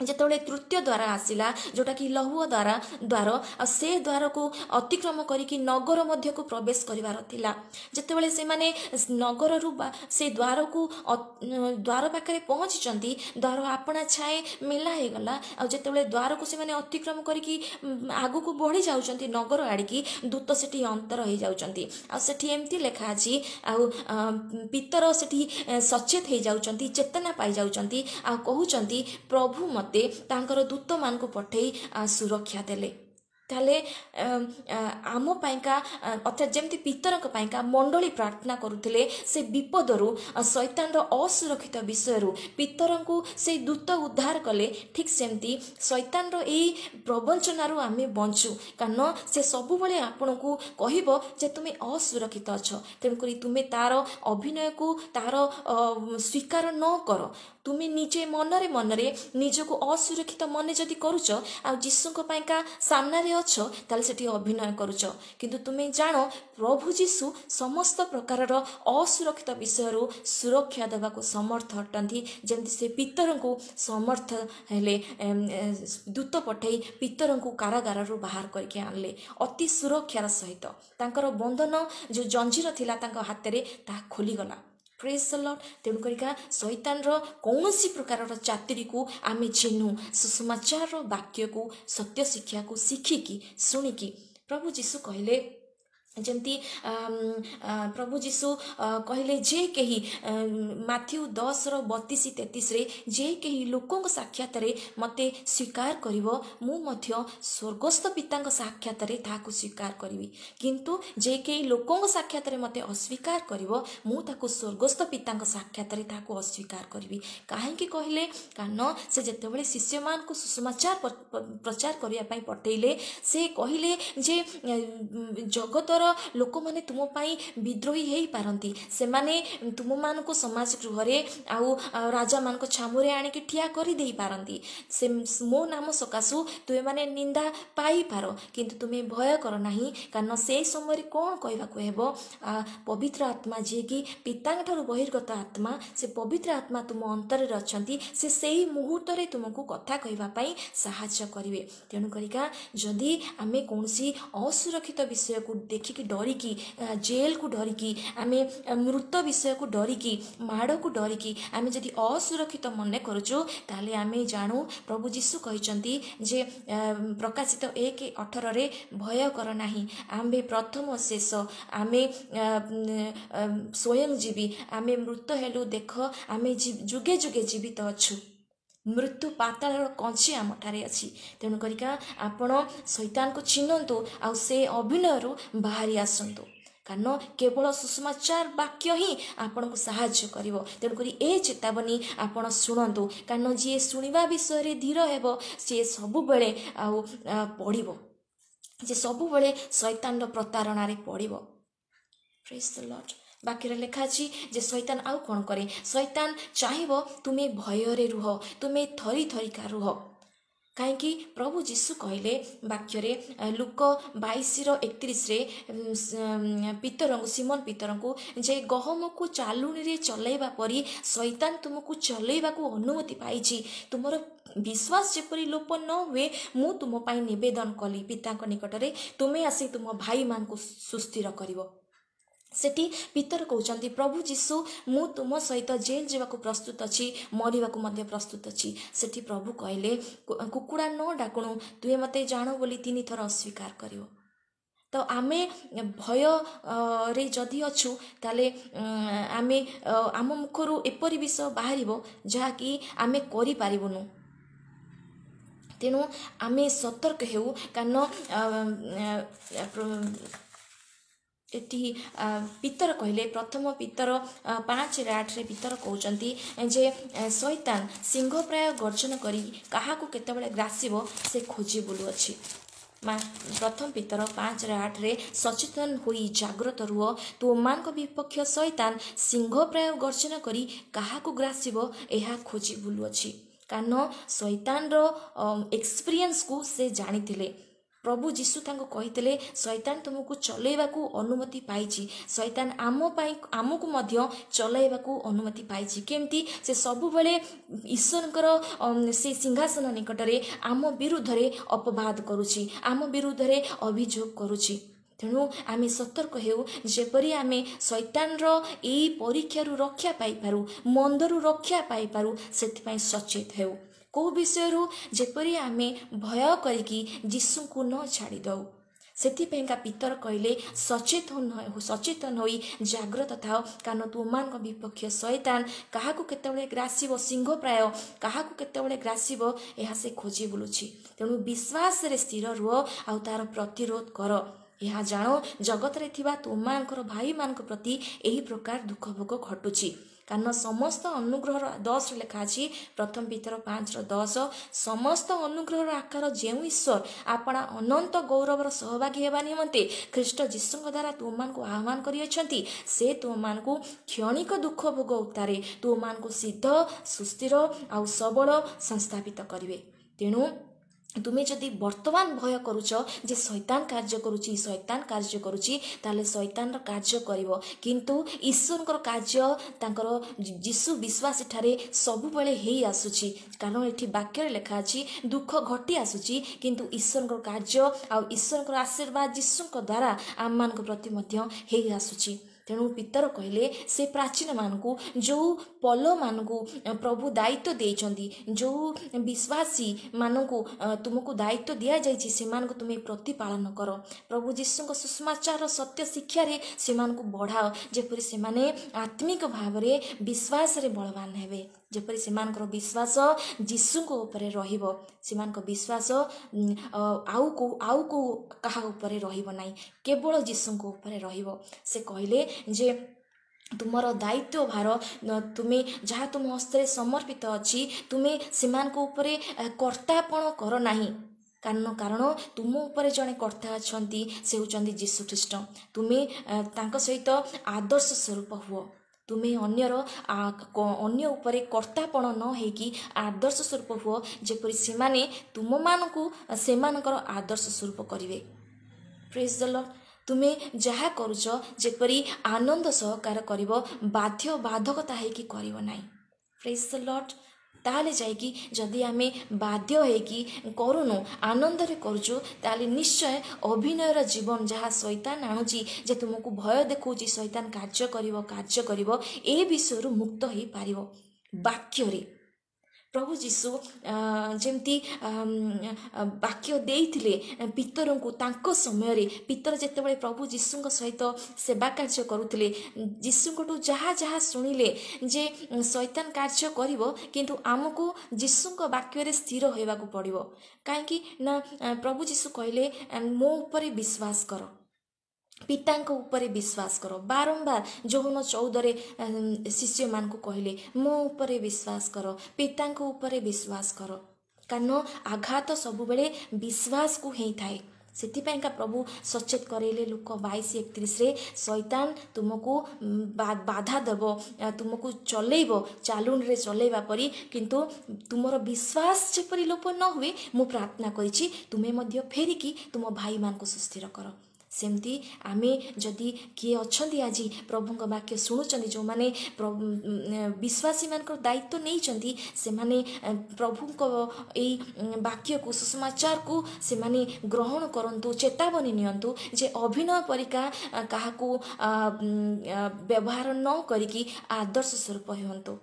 ଯେତେବେଳେ ତୃତୀୟ ଦ୍ୱାର ଆସିଲା ଯେଉଁଟାକି ଲୌହ ଦ୍ୱାର ଦ୍ୱାର ଆଉ ସେ ଦ୍ୱାରକୁ ଅତିକ୍ରମ କରିକି ନଗର ମଧ୍ୟକୁ ପ୍ରବେଶ କରିବାର ଥିଲା। ଯେତେବେଳେ ସେମାନେ ନଗରରୁ ବା ସେ ଦ୍ୱାରକୁ ଅ- ଦ୍ୱାର ପାଖରେ ପହଞ୍ଚିଛନ୍ତି ଦ୍ୱାର ଆପଣା ଛାଏ ମେଲା ହେଇଗଲା। ଆଉ ଯେତେବେଳେ ଦ୍ୱାରକୁ ସେମାନେ ଅତିକ୍ରମ କରିକି ଉମ୍, ଆଗକୁ ବଢ଼ି ଯାଉଛନ୍ତି ନଗର ଆଡ଼ିକି ଦୂତ ସେଠି ଅନ୍ତର ହେଇଯାଉଛନ୍ତି। ଆଉ ସେଠି ଏମିତି ଲେଖା ଅଛି ଆଉ ଅ, ପିତର ସେଠି ଏ, ସଚେତ ହେଇଯାଉଛନ୍ତି ଚେତନା ପାଇଯାଉଛନ୍ତି ଆଉ କହୁଛନ୍ତି ପ୍ରଭୁ ମୋତେ ତାଙ୍କର ଦୂତମାନଙ୍କୁ ପଠେଇ ସୁରକ୍ଷା ଦେଲେ। ତାହେଲେ ଆମ ପାଇଁକା ଅର୍ଥାତ୍ ଯେମିତି ପିତରଙ୍କ ପାଇଁକା ମଣ୍ଡଳୀ ପ୍ରାର୍ଥନା କରୁଥିଲେ ସେ ବିପଦରୁ ଶୈତାନର ଅସୁରକ୍ଷିତ ବିଷୟରୁ ପିତରଙ୍କୁ ସେଇ ଦୂତ ଉଦ୍ଧାର କଲେ। ଠିକ୍ ସେମିତି ଶୈତାନର ଏଇ ପ୍ରବଞ୍ଚନାରୁ ଆମେ ବଞ୍ଚୁ। କାରଣ ସେ ସବୁବେଳେ ଆପଣଙ୍କୁ କହିବ ଯେ ତୁମେ ଅସୁରକ୍ଷିତ ଅଛ। ତେଣୁକରି ତୁମେ ତାର ଅଭିନୟକୁ ତାର ସ୍ୱୀକାର ନ କର। ତୁମେ ନିଜେ ମନରେ ମନରେ ନିଜକୁ ଅସୁରକ୍ଷିତ ମନେ ଯଦି କରୁଛ ଆଉ ଯୀଶୁଙ୍କ ପାଇଁକା ସାମ୍ନାରେ ଅଛ ତାହେଲେ ସେଠି ଅଭିନୟ କରୁଛ। କିନ୍ତୁ ତୁମେ ଜାଣ ପ୍ରଭୁ ଯୀଶୁ ସମସ୍ତ ପ୍ରକାରର ଅସୁରକ୍ଷିତ ବିଷୟରୁ ସୁରକ୍ଷା ଦେବାକୁ ସମର୍ଥ ଅଟନ୍ତି। ଯେମିତି ସେ ପିତରଙ୍କୁ ସମର୍ଥ ହେଲେ ଦୂତ ପଠାଇ ପିତରଙ୍କୁ କାରାଗାରରୁ ବାହାର କରିକି ଆଣିଲେ ଅତି ସୁରକ୍ଷାର ସହିତ। ତାଙ୍କର ବନ୍ଧନ ଯେଉଁ ଜଞ୍ଜିର ଥିଲା ତାଙ୍କ ହାତରେ ତାହା ଖୋଲିଗଲା। ପ୍ରେସ୍ ଲର୍ଡ ତେଣୁକରିକା ଶୈତାନର କୌଣସି ପ୍ରକାରର ଚାତିରିକୁ ଆମେ ଚିହ୍ନୁ। ସୁସମାଚାରର ବାକ୍ୟକୁ ସତ୍ୟ ଶିକ୍ଷାକୁ ଶିଖିକି ଶୁଣିକି ପ୍ରଭୁ ଯୀଶୁ କହିଲେ ଯେମିତି ଆମ୍, ଆ, ପ୍ରଭୁ ଯୀଶୁ ଆ, କହିଲେ ଯେ କେହି ଆମ୍, ମାଥ୍ୟୁ ଦଶର ବତିଶ ତେତିଶରେ ଯେ କେହି ଲୋକଙ୍କ ସାକ୍ଷାତରେ ମୋତେ ସ୍ୱୀକାର କରିବ ମୁଁ ମଧ୍ୟ ସ୍ୱର୍ଗସ୍ଥ ପିତାଙ୍କ ସାକ୍ଷାତରେ ତାହାକୁ ସ୍ୱୀକାର କରିବି। କିନ୍ତୁ ଯେ କେହି ଲୋକଙ୍କ ସାକ୍ଷାତରେ ମୋତେ ଅସ୍ୱୀକାର କରିବ ମୁଁ ତାକୁ ସ୍ୱର୍ଗସ୍ଥ ପିତାଙ୍କ ସାକ୍ଷାତରେ ତାହାକୁ ଅସ୍ୱୀକାର କରିବି। କାହିଁକି କହିଲେ? କାରଣ ସେ ଯେତେବେଳେ ଶିଷ୍ୟମାନଙ୍କୁ ସୁସମାଚାର ପ- ପ- ପ୍ରଚାର କରିବା ପାଇଁ ପଠେଇଲେ ସେ କହିଲେ ଯେ ଉମ୍, ଜଗତର ଲୋକମାନେ ତୁମ ପାଇଁ ବିଦ୍ରୋହୀ ହେଇପାରନ୍ତି। ସେମାନେ ତୁମମାନଙ୍କୁ ସମାଜ ଗୃହରେ ଆଉ ଆଉ ରାଜାମାନଙ୍କ ଛାମୁରେ ଆଣିକି ଠିଆ କରିଦେଇ ପାରନ୍ତି ସେ ମୋ ନାମ ସକାଶୁ ତୁମେମାନେ ନିନ୍ଦା ପାଇପାର କିନ୍ତୁ ତୁମେ ଭୟ କର ନାହିଁ କାରଣ ସେଇ ସମୟରେ କ'ଣ କହିବାକୁ ହେବ? ଆ, ପବିତ୍ର ଆତ୍ମା ଯିଏକି ପିତାଙ୍କ ଠାରୁ ବହିର୍ଗତ ଆତ୍ମା ସେ ପବିତ୍ର ଆତ୍ମା ତୁମ ଅନ୍ତରରେ ଅଛନ୍ତି। ସେ ସେଇ ମୁହୂର୍ତ୍ତରେ ତୁମକୁ କଥା କହିବା ପାଇଁ ସାହାଯ୍ୟ କରିବେ। ତେଣୁକରିକା ଯଦି ଆମେ କୌଣସି ଅସୁରକ୍ଷିତ ବିଷୟକୁ ଦେଖିକି ଡରିକି ଆ, ଜେଲକୁ ଡରିକି ଆମେ ଆ, ମୃତ ବିଷୟକୁ ଡରିକି ମାଡ଼କୁ ଡରିକି ଆମେ ଯଦି ଅସୁରକ୍ଷିତ ମନେ କରୁଛୁ ତାହେଲେ ଆମେ ଜାଣୁ ପ୍ରଭୁ ଯୀଶୁ କହିଛନ୍ତି ଯେ ଆ, ପ୍ରକାଶିତ ଏକ ଅଠରରେ ଭୟ କର ନାହିଁ ଆମ୍ଭେ ପ୍ରଥମ ଶେଷ ଆମେ ଆ, ଉମ୍, ଆ, ସ୍ୱୟଂଜୀବୀ ଆମେ ମୃତ ହେଲୁ ଦେଖ ଆମେ ଜୀ- ଯୁଗେ ଯୁଗେ ଜୀବିତ ଅଛୁ ମୃତ୍ୟୁ ପାତାଳର କଞ୍ଚି ଆମଠାରେ ଅଛି। ତେଣୁକରିକା ଆପଣ ଶୈତାନକୁ ଚିହ୍ନନ୍ତୁ ଆଉ ସେ ଅଭିନୟରୁ ବାହାରି ଆସନ୍ତୁ। କାରଣ କେବଳ ସୁସମାଚାର ବାକ୍ୟ ହିଁ ଆପଣଙ୍କୁ ସାହାଯ୍ୟ କରିବ। ତେଣୁକରି ଏ ଚେତାବନୀ ଆପଣ ଶୁଣନ୍ତୁ। କାରଣ ଯିଏ ଶୁଣିବା ବିଷୟରେ ଧୀର ହେବ ସିଏ ସବୁବେଳେ ଆଉ ଆ, ପଡ଼ିବ ଯେ ସବୁବେଳେ ଶୈତାନର ପ୍ରତାରଣାରେ ପଡ଼ିବ। ଦ ଲର୍ଡ ବାକ୍ୟରେ ଲେଖା ଅଛି ଯେ ଶୈତାନ ଆଉ କ'ଣ କରେ? ଶୈତାନ ଚାହିଁବ ତୁମେ ଭୟରେ ରୁହ ତୁମେ ଥରି ଥରିକା ରୁହ। କାହିଁକି? ପ୍ରଭୁ ଯୀଶୁ କହିଲେ ବାକ୍ୟରେ ଲୁକ ବାଇଶର ଏକତିରିଶରେ ପିତରଙ୍କୁ ସିମନ ପିତରଙ୍କୁ ଯେ ଗହମକୁ ଚାଲୁଣିରେ ଚଲେଇବା ପରି ଶୈତାନ ତୁମକୁ ଚଲେଇବାକୁ ଅନୁମତି ପାଇଛି। ତୁମର ବିଶ୍ୱାସ ଯେପରି ଲୋପ ନ ହୁଏ ମୁଁ ତୁମ ପାଇଁ ନିବେଦନ କଲି। ପିତାଙ୍କ ନିକଟରେ ତୁମେ ଆସି ତୁମ ଭାଇମାନଙ୍କୁ ସୁସ୍ଥିର କରିବ। ସେଠି ପିତର କହୁଛନ୍ତି ପ୍ରଭୁ ଯୀଶୁ ମୁଁ ତୁମ ସହିତ ଜେଲ୍ ଯିବାକୁ ପ୍ରସ୍ତୁତ ଅଛି ମରିବାକୁ ମଧ୍ୟ ପ୍ରସ୍ତୁତ ଅଛି। ସେଠି ପ୍ରଭୁ କହିଲେ "କୁ- କୁକୁଡ଼ା ନ ଡାକୁଣୁ ତୁମେ ମୋତେ ଜାଣ ବୋଲି ତିନି ଥର ଅସ୍ୱୀକାର କରିବ। ତ ଆମେ ଭୟ ଅ, ରେ ଯଦି ଅଛୁ ତାହେଲେ ଆମେ ଆମ ମୁଖରୁ ଏପରି ବିଷୟ ବାହାରିବ ଯାହାକି ଆମେ କରିପାରିବୁନୁ। ତେଣୁ ଆମେ ସତର୍କ ହେଉ କାରଣ ଏଠି ପିତର କହିଲେ ପ୍ରଥମ ପିତର ପାଞ୍ଚରେ ଆଠରେ ପିତର କହୁଛନ୍ତି ଯେ ଏ, ଶୈତାନ ସିଂହ ପ୍ରାୟ ଗର୍ଜନ କରି କାହାକୁ କେତେବେଳେ ଗ୍ରାସିବ ସେ ଖୋଜି ବୁଲୁଅଛି। ମା ପ୍ରଥମ ପିତର ପାଞ୍ଚରେ ଆଠରେ ସଚେତନ ହୋଇ ଜାଗ୍ରତ ରୁହ ତୁମମାନଙ୍କ ବିପକ୍ଷ ଶୈତାନ ସିଂହ ପ୍ରାୟ ଗର୍ଜନ କରି କାହାକୁ ଗ୍ରାସିବ ଏହା ଖୋଜି ବୁଲୁଅଛି। କାରଣ ଶୈତାନର ଏକ୍ସପିରିଏନ୍ସକୁ ସେ ଜାଣିଥିଲେ। ପ୍ରଭୁ ଯୀଶୁ ତାଙ୍କୁ କହିଥିଲେ ଶୈତାନ ତୁମକୁ ଚଲେଇବାକୁ ଅନୁମତି ପାଇଛି। ଶୈତାନ ଆମ ପାଇଁ ଆମକୁ ମଧ୍ୟ ଚଲାଇବାକୁ ଅନୁମତି ପାଇଛି। କେମିତି? ସେ ସବୁବେଳେ ଈଶ୍ୱରଙ୍କର ସେ ସିଂହାସନ ନିକଟରେ ଆମ ବିରୁଦ୍ଧରେ ଅପବାଦ କରୁଛି ଆମ ବିରୁଦ୍ଧରେ ଅଭିଯୋଗ କରୁଛି। ତେଣୁ ଆମେ ସତର୍କ ହେଉ ଯେପରି ଆମେ ଶୈତାନର ଏଇ ପରୀକ୍ଷାରୁ ରକ୍ଷା ପାଇପାରୁ ମନ୍ଦରୁ ରକ୍ଷା ପାଇପାରୁ ସେଥିପାଇଁ ସଚେତ ହେଉ। କେଉଁ ବିଷୟରୁ ଯେପରି ଆମେ ଭୟ କରିକି ଯୀଶୁଙ୍କୁ ନ ଛାଡ଼ି ଦେଉ ସେଥିପାଇଁକା ପିତର କହିଲେ ସଚେତନ ସଚେତନ ହୋଇ ଜାଗ୍ରତ ଥାଅ। କାରଣ ତୁମମାନଙ୍କ ବିପକ୍ଷ ଶୈତାନ କାହାକୁ କେତେବେଳେ ଗ୍ରାସିବ ସିଂହ ପ୍ରାୟ କାହାକୁ କେତେବେଳେ ଗ୍ରାସିବ ଏହା ସେ ଖୋଜି ବୁଲୁଛି। ତେଣୁ ବିଶ୍ୱାସରେ ସ୍ଥିର ରୁହ ଆଉ ତାର ପ୍ରତିରୋଧ କର। ଏହା ଜାଣ ଜଗତରେ ଥିବା ତୁମମାନଙ୍କର ଭାଇମାନଙ୍କ ପ୍ରତି ଏହି ପ୍ରକାର ଦୁଃଖ ଭୋଗ ଘଟୁଛି। କାରଣ ସମସ୍ତ ଅନୁଗ୍ରହର ଦଶରେ ଲେଖା ଅଛି ପ୍ରଥମ ପିତର ପାଞ୍ଚର ଦଶ। ସମସ୍ତ ଅନୁଗ୍ରହର ଆକାର ଯେଉଁ ଈଶ୍ୱର ଆପଣା ଅନନ୍ତ ଗୌରବର ସହଭାଗୀ ହେବା ନିମନ୍ତେ ଖ୍ରୀଷ୍ଟ ଯୀଶୁଙ୍କ ଦ୍ୱାରା ତୁମମାନଙ୍କୁ ଆହ୍ୱାନ କରିଅଛନ୍ତି ସେ ତୁମମାନଙ୍କୁ କ୍ଷଣିକ ଦୁଃଖ ଭୋଗ ଉତ୍ତାରେ ତୁମମାନଙ୍କୁ ସିଦ୍ଧ ସୁସ୍ଥିର ଆଉ ସବଳ ସଂସ୍ଥାପିତ କରିବେ। ତେଣୁ ତୁମେ ଯଦି ବର୍ତ୍ତମାନ ଭୟ କରୁଛ ଯେ ଶୈତାନ କାର୍ଯ୍ୟ କରୁଛି ଶୈତାନ କାର୍ଯ୍ୟ କରୁଛି ତାହେଲେ ଶୈତାନର କାର୍ଯ୍ୟ କରିବ କିନ୍ତୁ ଈଶ୍ୱରଙ୍କର କାର୍ଯ୍ୟ ତାଙ୍କର ଯୀଶୁ ବିଶ୍ୱାସ ଠାରେ ସବୁବେଳେ ହେଇ ଆସୁଛି କାରଣ ଏଠି ବାକ୍ୟରେ ଲେଖା ଅଛି ଦୁଃଖ ଘଟି ଆସୁଛି କିନ୍ତୁ ଈଶ୍ୱରଙ୍କର କାର୍ଯ୍ୟ ଆଉ ଈଶ୍ୱରଙ୍କର ଆଶୀର୍ବାଦ ଯୀଶୁଙ୍କ ଦ୍ୱାରା ଆମମାନଙ୍କ ପ୍ରତି ମଧ୍ୟ ହେଇ ଆସୁଛି ତେଣୁ ପିତର କହିଲେ ସେ ପ୍ରାଚୀନମାନଙ୍କୁ ଯେଉଁ ପଲମାନଙ୍କୁ ଅ, ପ୍ରଭୁ ଦାୟିତ୍ୱ ଦେଇଛନ୍ତି ଯେଉଁ ବିଶ୍ୱାସୀ ମାନଙ୍କୁ ଅ, ତୁମକୁ ଦାୟିତ୍ୱ ଦିଆଯାଇଛି ସେମାନଙ୍କୁ ତୁମେ ପ୍ରତିପାଳନ କର। ପ୍ରଭୁ ଯୀଶୁଙ୍କ ସୁଷମାଚାରର ସତ୍ୟ ଶିକ୍ଷାରେ ସେମାନଙ୍କୁ ବଢ଼ାଅ ଯେପରି ସେମାନେ ଆତ୍ମିକ ଭାବରେ ବିଶ୍ୱାସରେ ବଳବାନ ହେବେ। ଯେପରି ସେମାନଙ୍କର ବିଶ୍ୱାସ ଯୀଶୁଙ୍କ ଉପରେ ରହିବ ସେମାନଙ୍କ ବିଶ୍ୱାସ ଆଉ କେଉଁ ଆଉ କେଉଁ କାହା ଉପରେ ରହିବ ନାହିଁ କେବଳ ଯୀଶୁଙ୍କ ଉପରେ ରହିବ। ସେ କହିଲେ ଯେ ତୁମର ଦାୟିତ୍ୱ ଭାର ତୁମେ ଯାହା ତୁମ ହସ୍ତରେ ସମର୍ପିତ ଅଛି ତୁମେ ସେମାନଙ୍କ ଉପରେ କର୍ତ୍ତାପଣ କର ନାହିଁ। କାରଣ କାରଣ ତୁମ ଉପରେ ଜଣେ କର୍ତ୍ତା ଅଛନ୍ତି ସେ ହେଉଛନ୍ତି ଯୀଶୁ ଖ୍ରୀଷ୍ଟ ତୁମେ ତାଙ୍କ ସହିତ ଆଦର୍ଶ ସ୍ୱରୂପ ହୁଅ। ତୁମେ ଅନ୍ୟର ଅନ୍ୟ ଉପରେ କର୍ତ୍ତାପଣ ନ ହେଇକି ଆଦର୍ଶ ସ୍ୱରୂପ ହୁଅ ଯେପରି ସେମାନେ ତୁମମାନଙ୍କୁ ସେମାନଙ୍କର ଆଦର୍ଶ ସ୍ୱରୂପ କରିବେ। ପ୍ରେଜ ଦ ଲର୍ଡ ତୁମେ ଯାହା କରୁଛ ଯେପରି ଆନନ୍ଦ ସହକାର କରିବ ବାଧ୍ୟ ବାଧକତା ହେଇକି କରିବ ନାହିଁ। ପ୍ରେଜ ଦ ଲର୍ଡ ତାହେଲେ ଯାଇକି ଯଦି ଆମେ ବାଧ୍ୟ ହେଇକି କରୁନୁ ଆନନ୍ଦରେ କରୁଛୁ ତାହେଲେ ନିଶ୍ଚୟ ଅଭିନୟର ଜୀବନ ଯାହା ଶୈତାନ ଆଣୁଛି ଯେ ତୁମକୁ ଭୟ ଦେଖାଉଛି ଶୈତାନ କାର୍ଯ୍ୟ କରିବ କାର୍ଯ୍ୟ କରିବ ଏ ବିଷୟରୁ ମୁକ୍ତ ହେଇପାରିବ ବାକ୍ୟରେ ପ୍ରଭୁ ଯୀଶୁ ଯେମିତି ବାକ୍ୟ ଦେଇଥିଲେ ପିତରଙ୍କୁ ତାଙ୍କ ସମୟରେ ପିତର ଯେତେବେଳେ ପ୍ରଭୁ ଯୀଶୁଙ୍କ ସହିତ ସେବା କାର୍ଯ୍ୟ କରୁଥିଲେ ଯୀଶୁଙ୍କଠୁ ଯାହା ଯାହା ଶୁଣିଲେ ଯେ ଉଁ, ଶୈତାନ କାର୍ଯ୍ୟ କରିବ କିନ୍ତୁ ଆମକୁ ଯୀଶୁଙ୍କ ବାକ୍ୟରେ ସ୍ଥିର ହେବାକୁ ପଡ଼ିବ। କାହିଁକି ନା ପ୍ରଭୁ ଯୀଶୁ କହିଲେ ମୋ ଉପରେ ବିଶ୍ୱାସ କର। ପିତାଙ୍କ ଉପରେ ବିଶ୍ୱାସ କର। ବାରମ୍ବାର ଯୌନ ଚଉଦରେ ଉମ୍, ଶିଷ୍ୟମାନଙ୍କୁ କହିଲେ ମୋ ଉପରେ ବିଶ୍ୱାସ କର ପିତାଙ୍କ ଉପରେ ବିଶ୍ୱାସ କର। କାରଣ ଆଘାତ ସବୁବେଳେ ବିଶ୍ୱାସକୁ ହେଇଥାଏ। ସେଥିପାଇଁକା ପ୍ରଭୁ ସଚେତ କରେଇଲେ ଲୋକ ବାଇଶ ଏକତିରିଶରେ ଶୈତାନ ତୁମକୁ ଉମ୍, ବା- ବାଧା ଦେବ ଆ, ତୁମକୁ ଚଲେଇବ ଚାଲୁଣିରେ ଚଲେଇବା ପରି। କିନ୍ତୁ ତୁମର ବିଶ୍ୱାସ ଯେପରି ଲୋପ ନ ହୁଏ ମୁଁ ପ୍ରାର୍ଥନା କରିଛି ତୁମେ ମଧ୍ୟ ଫେରିକି ତୁମ ଭାଇମାନଙ୍କୁ ସୁସ୍ଥିର କର। ସେମିତି ଆମେ ଯଦି କିଏ ଅଛନ୍ତି ଆଜି ପ୍ରଭୁଙ୍କ ବାକ୍ୟ ଶୁଣୁଛନ୍ତି ଯେଉଁମାନେ ବିଶ୍ୱାସୀମାନଙ୍କର ଦାୟିତ୍ୱ ନେଇଛନ୍ତି ସେମାନେ ପ୍ରଭୁଙ୍କ ଏଇ ବାକ୍ୟକୁ ସୁଷମାଚାରକୁ ସେମାନେ ଗ୍ରହଣ କରନ୍ତୁ ଚେତାବନୀ ନିଅନ୍ତୁ ଯେ ଅଭିନୟ ପରିକା କାହାକୁ ବ୍ୟବହାର ନ କରିକି ଆଦର୍ଶ ସ୍ୱରୂପ ହୁଅନ୍ତୁ।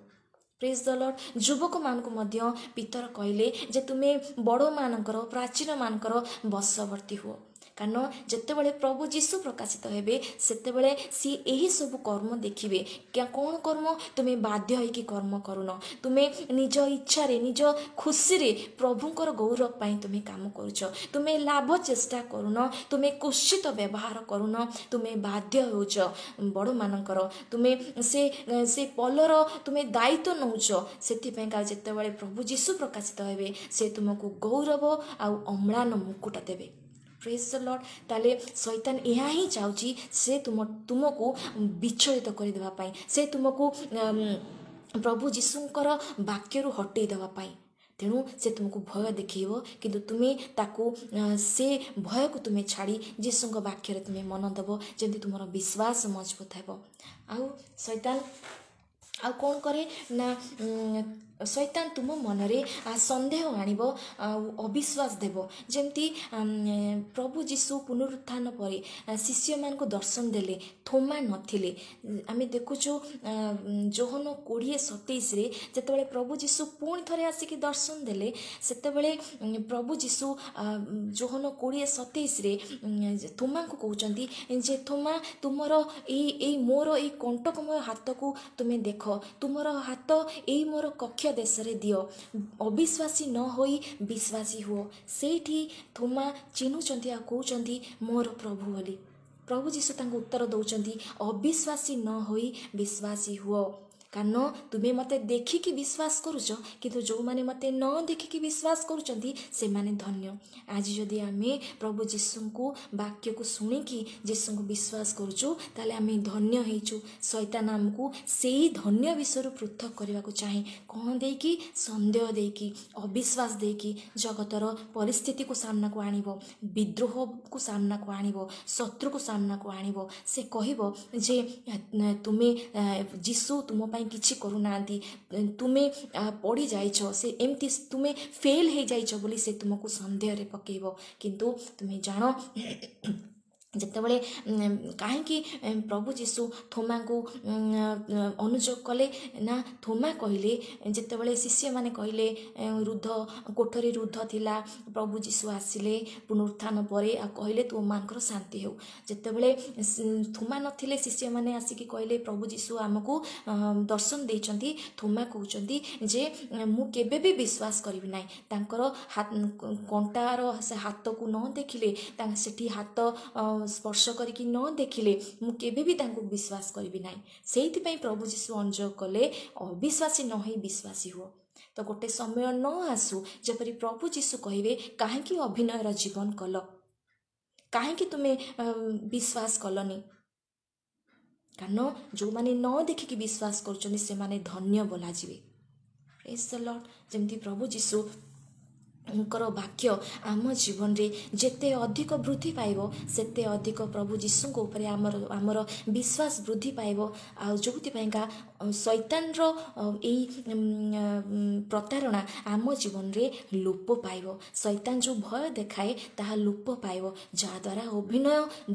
ପ୍ରେଜ ଦ ଲର୍ଡ ଯୁବକମାନଙ୍କୁ ମଧ୍ୟ ପିତର କହିଲେ ଯେ ତୁମେ ବଡ଼ମାନଙ୍କର ପ୍ରାଚୀନମାନଙ୍କର ବଶବର୍ତ୍ତୀ ହୁଅ। କାରଣ ଯେତେବେଳେ ପ୍ରଭୁ ଯୀଶୁ ପ୍ରକାଶିତ ହେବେ ସେତେବେଳେ ସିଏ ଏହିସବୁ କର୍ମ ଦେଖିବେ। କେ- କ'ଣ କର୍ମ? ତୁମେ ବାଧ୍ୟ ହୋଇକି କର୍ମ କରୁନ। ତୁମେ ନିଜ ଇଚ୍ଛାରେ ନିଜ ଖୁସିରେ ପ୍ରଭୁଙ୍କର ଗୌରବ ପାଇଁ ତୁମେ କାମ କରୁଛ। ତୁମେ ଲାଭ ଚେଷ୍ଟା କରୁନ। ତୁମେ କୁଶ୍ଚିତ ବ୍ୟବହାର କରୁନ। ତୁମେ ବାଧ୍ୟ ହେଉଛ ବଡ଼ମାନଙ୍କର। ତୁମେ ସେ ସେ ପଲର ତୁମେ ଦାୟିତ୍ୱ ନେଉଛ। ସେଥିପାଇଁକା ଯେତେବେଳେ ପ୍ରଭୁ ଯୀଶୁ ପ୍ରକାଶିତ ହେବେ ସେ ତୁମକୁ ଗୌରବ ଆଉ ଅମ୍ଳାନ ମୁକୁଟ ଦେବେ। ପ୍ରେସ୍ ଲର୍ଡ ତାହେଲେ ଶୈତାନ ଏହା ହିଁ ଚାହୁଁଛି ସେ ତୁମ ତୁମକୁ ବିଚଳିତ କରିଦେବା ପାଇଁ ସେ ତୁମକୁ ପ୍ରଭୁ ଯୀଶୁଙ୍କର ବାକ୍ୟରୁ ହଟେଇ ଦେବା ପାଇଁ ତେଣୁ ସେ ତୁମକୁ ଭୟ ଦେଖେଇବ କିନ୍ତୁ ତୁମେ ତାକୁ ସେ ଭୟକୁ ତୁମେ ଛାଡ଼ି ଯୀଶୁଙ୍କ ବାକ୍ୟରେ ତୁମେ ମନ ଦେବ ଯେମିତି ତୁମର ବିଶ୍ୱାସ ମଜବୁତ ହେବ। ଆଉ ଶୈତାନ ଆଉ କ'ଣ କରେ ନା ଶୈତାନ ତୁମ ମନରେ ଆ, ସନ୍ଦେହ ଆଣିବ ଆଉ ଅବିଶ୍ୱାସ ଦେବ ଯେମିତି ଉଁ, ପ୍ରଭୁ ଯୀଶୁ ପୁନରୁତ୍ଥାନ ପରେ ଆ, ଶିଷ୍ୟମାନଙ୍କୁ ଦର୍ଶନ ଦେଲେ ଥୋମା ନଥିଲେ ଉଁ, ଆମେ ଦେଖୁଛୁ ଆ, ଉଁ, ଯୋହନ କୋଡ଼ିଏ ସତେଇଶରେ ଯେତେବେଳେ ପ୍ରଭୁ ଯୀଶୁ ପୁଣି ଥରେ ଆସିକି ଦର୍ଶନ ଦେଲେ ସେତେବେଳେ ଉଁ, ପ୍ରଭୁ ଯୀଶୁ ଆ, ଉଁ, ଯୋହନ କୋଡ଼ିଏ ସତେଇଶରେ ଥୋମାଙ୍କୁ କହୁଛନ୍ତି ଯେ ଥୋମା ତୁମର ଏଇ ଏଇ ମୋର ଏଇ କଣ୍ଟକମୟ ହାତକୁ ତୁମେ ଦେଖ ତୁମର ହାତ ଏଇ ମୋର କକ୍ଷ ଦେଶରେ ଦିଅ। ଅବିଶ୍ୱାସୀ ନ ହୋଇ ବିଶ୍ୱାସୀ ହୁଅ। ସେଇଠି ଥୋମା ଚିହ୍ନୁଛନ୍ତି ଆଉ କହୁଛନ୍ତି ମୋର ପ୍ରଭୁ ବୋଲି। ପ୍ରଭୁ ଯୀଶୁ ତାଙ୍କୁ ଉତ୍ତର ଦେଉଛନ୍ତି ଅବିଶ୍ୱାସୀ ନ ହୋଇ ବିଶ୍ୱାସୀ ହୁଅ। କାରଣ ତୁମେ ମୋତେ ଦେଖିକି ବିଶ୍ୱାସ କରୁଛ କିନ୍ତୁ ଯେଉଁମାନେ ମୋତେ ନ ଦେଖିକି ବିଶ୍ୱାସ କରୁଛନ୍ତି ସେମାନେ ଧନ୍ୟ। ଆଜି ଯଦି ଆମେ ପ୍ରଭୁ ଯୀଶୁଙ୍କୁ ବାକ୍ୟକୁ ଶୁଣିକି ଯୀଶୁଙ୍କୁ ବିଶ୍ୱାସ କରୁଛୁ ତାହେଲେ ଆମେ ଧନ୍ୟ ହେଇଛୁ। ସୈତାନ ଆମକୁ ସେଇ ଧନ୍ୟ ବିଷୟରୁ ପୃଥକ କରିବାକୁ ଚାହେଁ। କ'ଣ ଦେଇକି? ସନ୍ଦେହ ଦେଇକି ଅବିଶ୍ୱାସ ଦେଇକି ଜଗତର ପରିସ୍ଥିତିକୁ ସାମ୍ନାକୁ ଆଣିବ ବିଦ୍ରୋହକୁ ସାମ୍ନାକୁ ଆଣିବ ଶତ୍ରୁକୁ ସାମ୍ନାକୁ ଆଣିବ। ସେ କହିବ ଯେ ଆ, ତୁମେ ଆ, ଯୀଶୁ ତୁମ ପାଇଁ କିଛି କରୁନାହାନ୍ତି। ତୁମେ ଆ, ପଡ଼ିଯାଇଛ ସେ ଏମିତି ତୁମେ ଫେଲ୍ ହେଇଯାଇଛ ବୋଲି ସେ ତୁମକୁ ସନ୍ଦେହରେ ପକେଇବ। କିନ୍ତୁ ତୁମେ ଜାଣ ଯେତେବେଳେ କାହିଁକି ପ୍ରଭୁ ଯୀଶୁ ଥୋମାଙ୍କୁ ଅନୁଯୋଗ କଲେ ନା ଥୋମା କହିଲେ ଯେତେବେଳେ ଶିଷ୍ୟମାନେ କହିଲେ ରୁଦ୍ଧ କୋଠରୀ ରୁଦ୍ଧ ଥିଲା ପ୍ରଭୁ ଯୀଶୁ ଆସିଲେ ପୁନରୁତ୍ଥାନ ପରେ ଆଉ କହିଲେ ତୁମମାନଙ୍କର ଶାନ୍ତି ହେଉ। ଯେତେବେଳେ ଥୋମା ନଥିଲେ ଶିଷ୍ୟମାନେ ଆସିକି କହିଲେ ପ୍ରଭୁ ଯୀଶୁ ଆମକୁ ଦର୍ଶନ ଦେଇଛନ୍ତି ଥୋମା କହୁଛନ୍ତି ଯେ ମୁଁ କେବେ ବି ବିଶ୍ୱାସ କରିବି ନାହିଁ। ତାଙ୍କର କଣ୍ଟାର ସେ ହାତକୁ ନ ଦେଖିଲେ ତାଙ୍କ ସେଠି ହାତ ସ୍ପର୍ଶ କରିକି ନ ଦେଖିଲେ ମୁଁ କେବେ ବି ତାଙ୍କୁ ବିଶ୍ୱାସ କରିବି ନାହିଁ। ସେଇଥିପାଇଁ ପ୍ରଭୁ ଯୀଶୁ ଅନୁଯୋଗ କଲେ ଅବିଶ୍ୱାସୀ ନ ହୋଇ ବିଶ୍ୱାସୀ ହୁଅ। ତ ଗୋଟେ ସମୟ ନ ଆସୁ ଯେପରି ପ୍ରଭୁ ଯୀଶୁ କହିବେ କାହିଁକି ଅଭିନୟର ଜୀବନ କଲ? କାହିଁକି ତୁମେ ଅ, ବିଶ୍ୱାସ କଲନି? କାରଣ ଯେଉଁମାନେ ନ ଦେଖିକି ବିଶ୍ୱାସ କରୁଛନ୍ତି ସେମାନେ ଧନ୍ୟ ବୋଲାଯିବେ। ପ୍ରେସ୍ ଦ ଲର୍ଡ ଯେମିତି ପ୍ରଭୁ ଯୀଶୁ ଙ୍କର ବାକ୍ୟ ଆମ ଜୀବନରେ ଯେତେ ଅଧିକ ବୃଦ୍ଧି ପାଇବ ସେତେ ଅଧିକ ପ୍ରଭୁ ଯୀଶୁଙ୍କ ଉପରେ ଆମର ଆମର ବିଶ୍ୱାସ ବୃଦ୍ଧି ପାଇବ। ଆଉ ଯେଉଁଥିପାଇଁକା ଶୈତାନର ଅ, ଏଇ ଉମ୍, ଉମ୍, ପ୍ରତାରଣା ଆମ ଜୀବନରେ ଲୋପ ପାଇବ। ଶୈତାନ ଯେଉଁ ଭୟ ଦେଖାଏ ତାହା ଲୋପ ପାଇବ ଯାହାଦ୍ୱାରା ଅଭିନୟ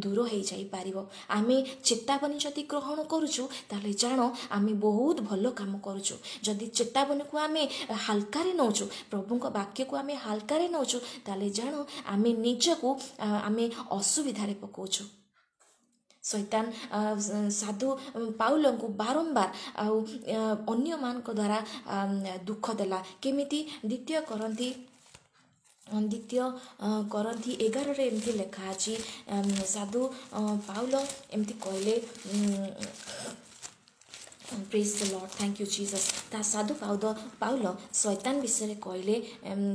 ଦୂର ହେଇଯାଇପାରିବ। ଆମେ ଚେତାବନୀ ଯଦି ଗ୍ରହଣ କରୁଛୁ ତାହେଲେ ଜାଣ ଆମେ ବହୁତ ଭଲ କାମ କରୁଛୁ। ଯଦି ଚେତାବନୀକୁ ଆମେ ହାଲକାରେ ନେଉଛୁ ପ୍ରଭୁଙ୍କ ବାକ୍ୟକୁ ଆମେ ହାଲକାରେ ନେଉଛୁ ତାହେଲେ ଜାଣ ଆମେ ନିଜକୁ ଆ, ଆମେ ଅସୁବିଧାରେ ପକାଉଛୁ। ଶୈତାନ ଆ, ସାଧୁ ପାଉଲଙ୍କୁ ବାରମ୍ବାର ଆଉ ଅନ୍ୟମାନଙ୍କ ଦ୍ୱାରା ଦୁଃଖ ଦେଲା। କେମିତି? ଦ୍ୱିତୀୟ କରନ୍ତି ଦ୍ୱିତୀୟ କରନ୍ତି ଏଗାରରେ ଏମିତି ଲେଖା ଅଛି ସାଧୁ ପାଉଲ ଏମିତି କହିଲେ praise the lord thank you Jesus ତା ସାଧୁ ପାଉଦ ପାଉଲ ଶୈତାନ ବିଷୟରେ କହିଲେ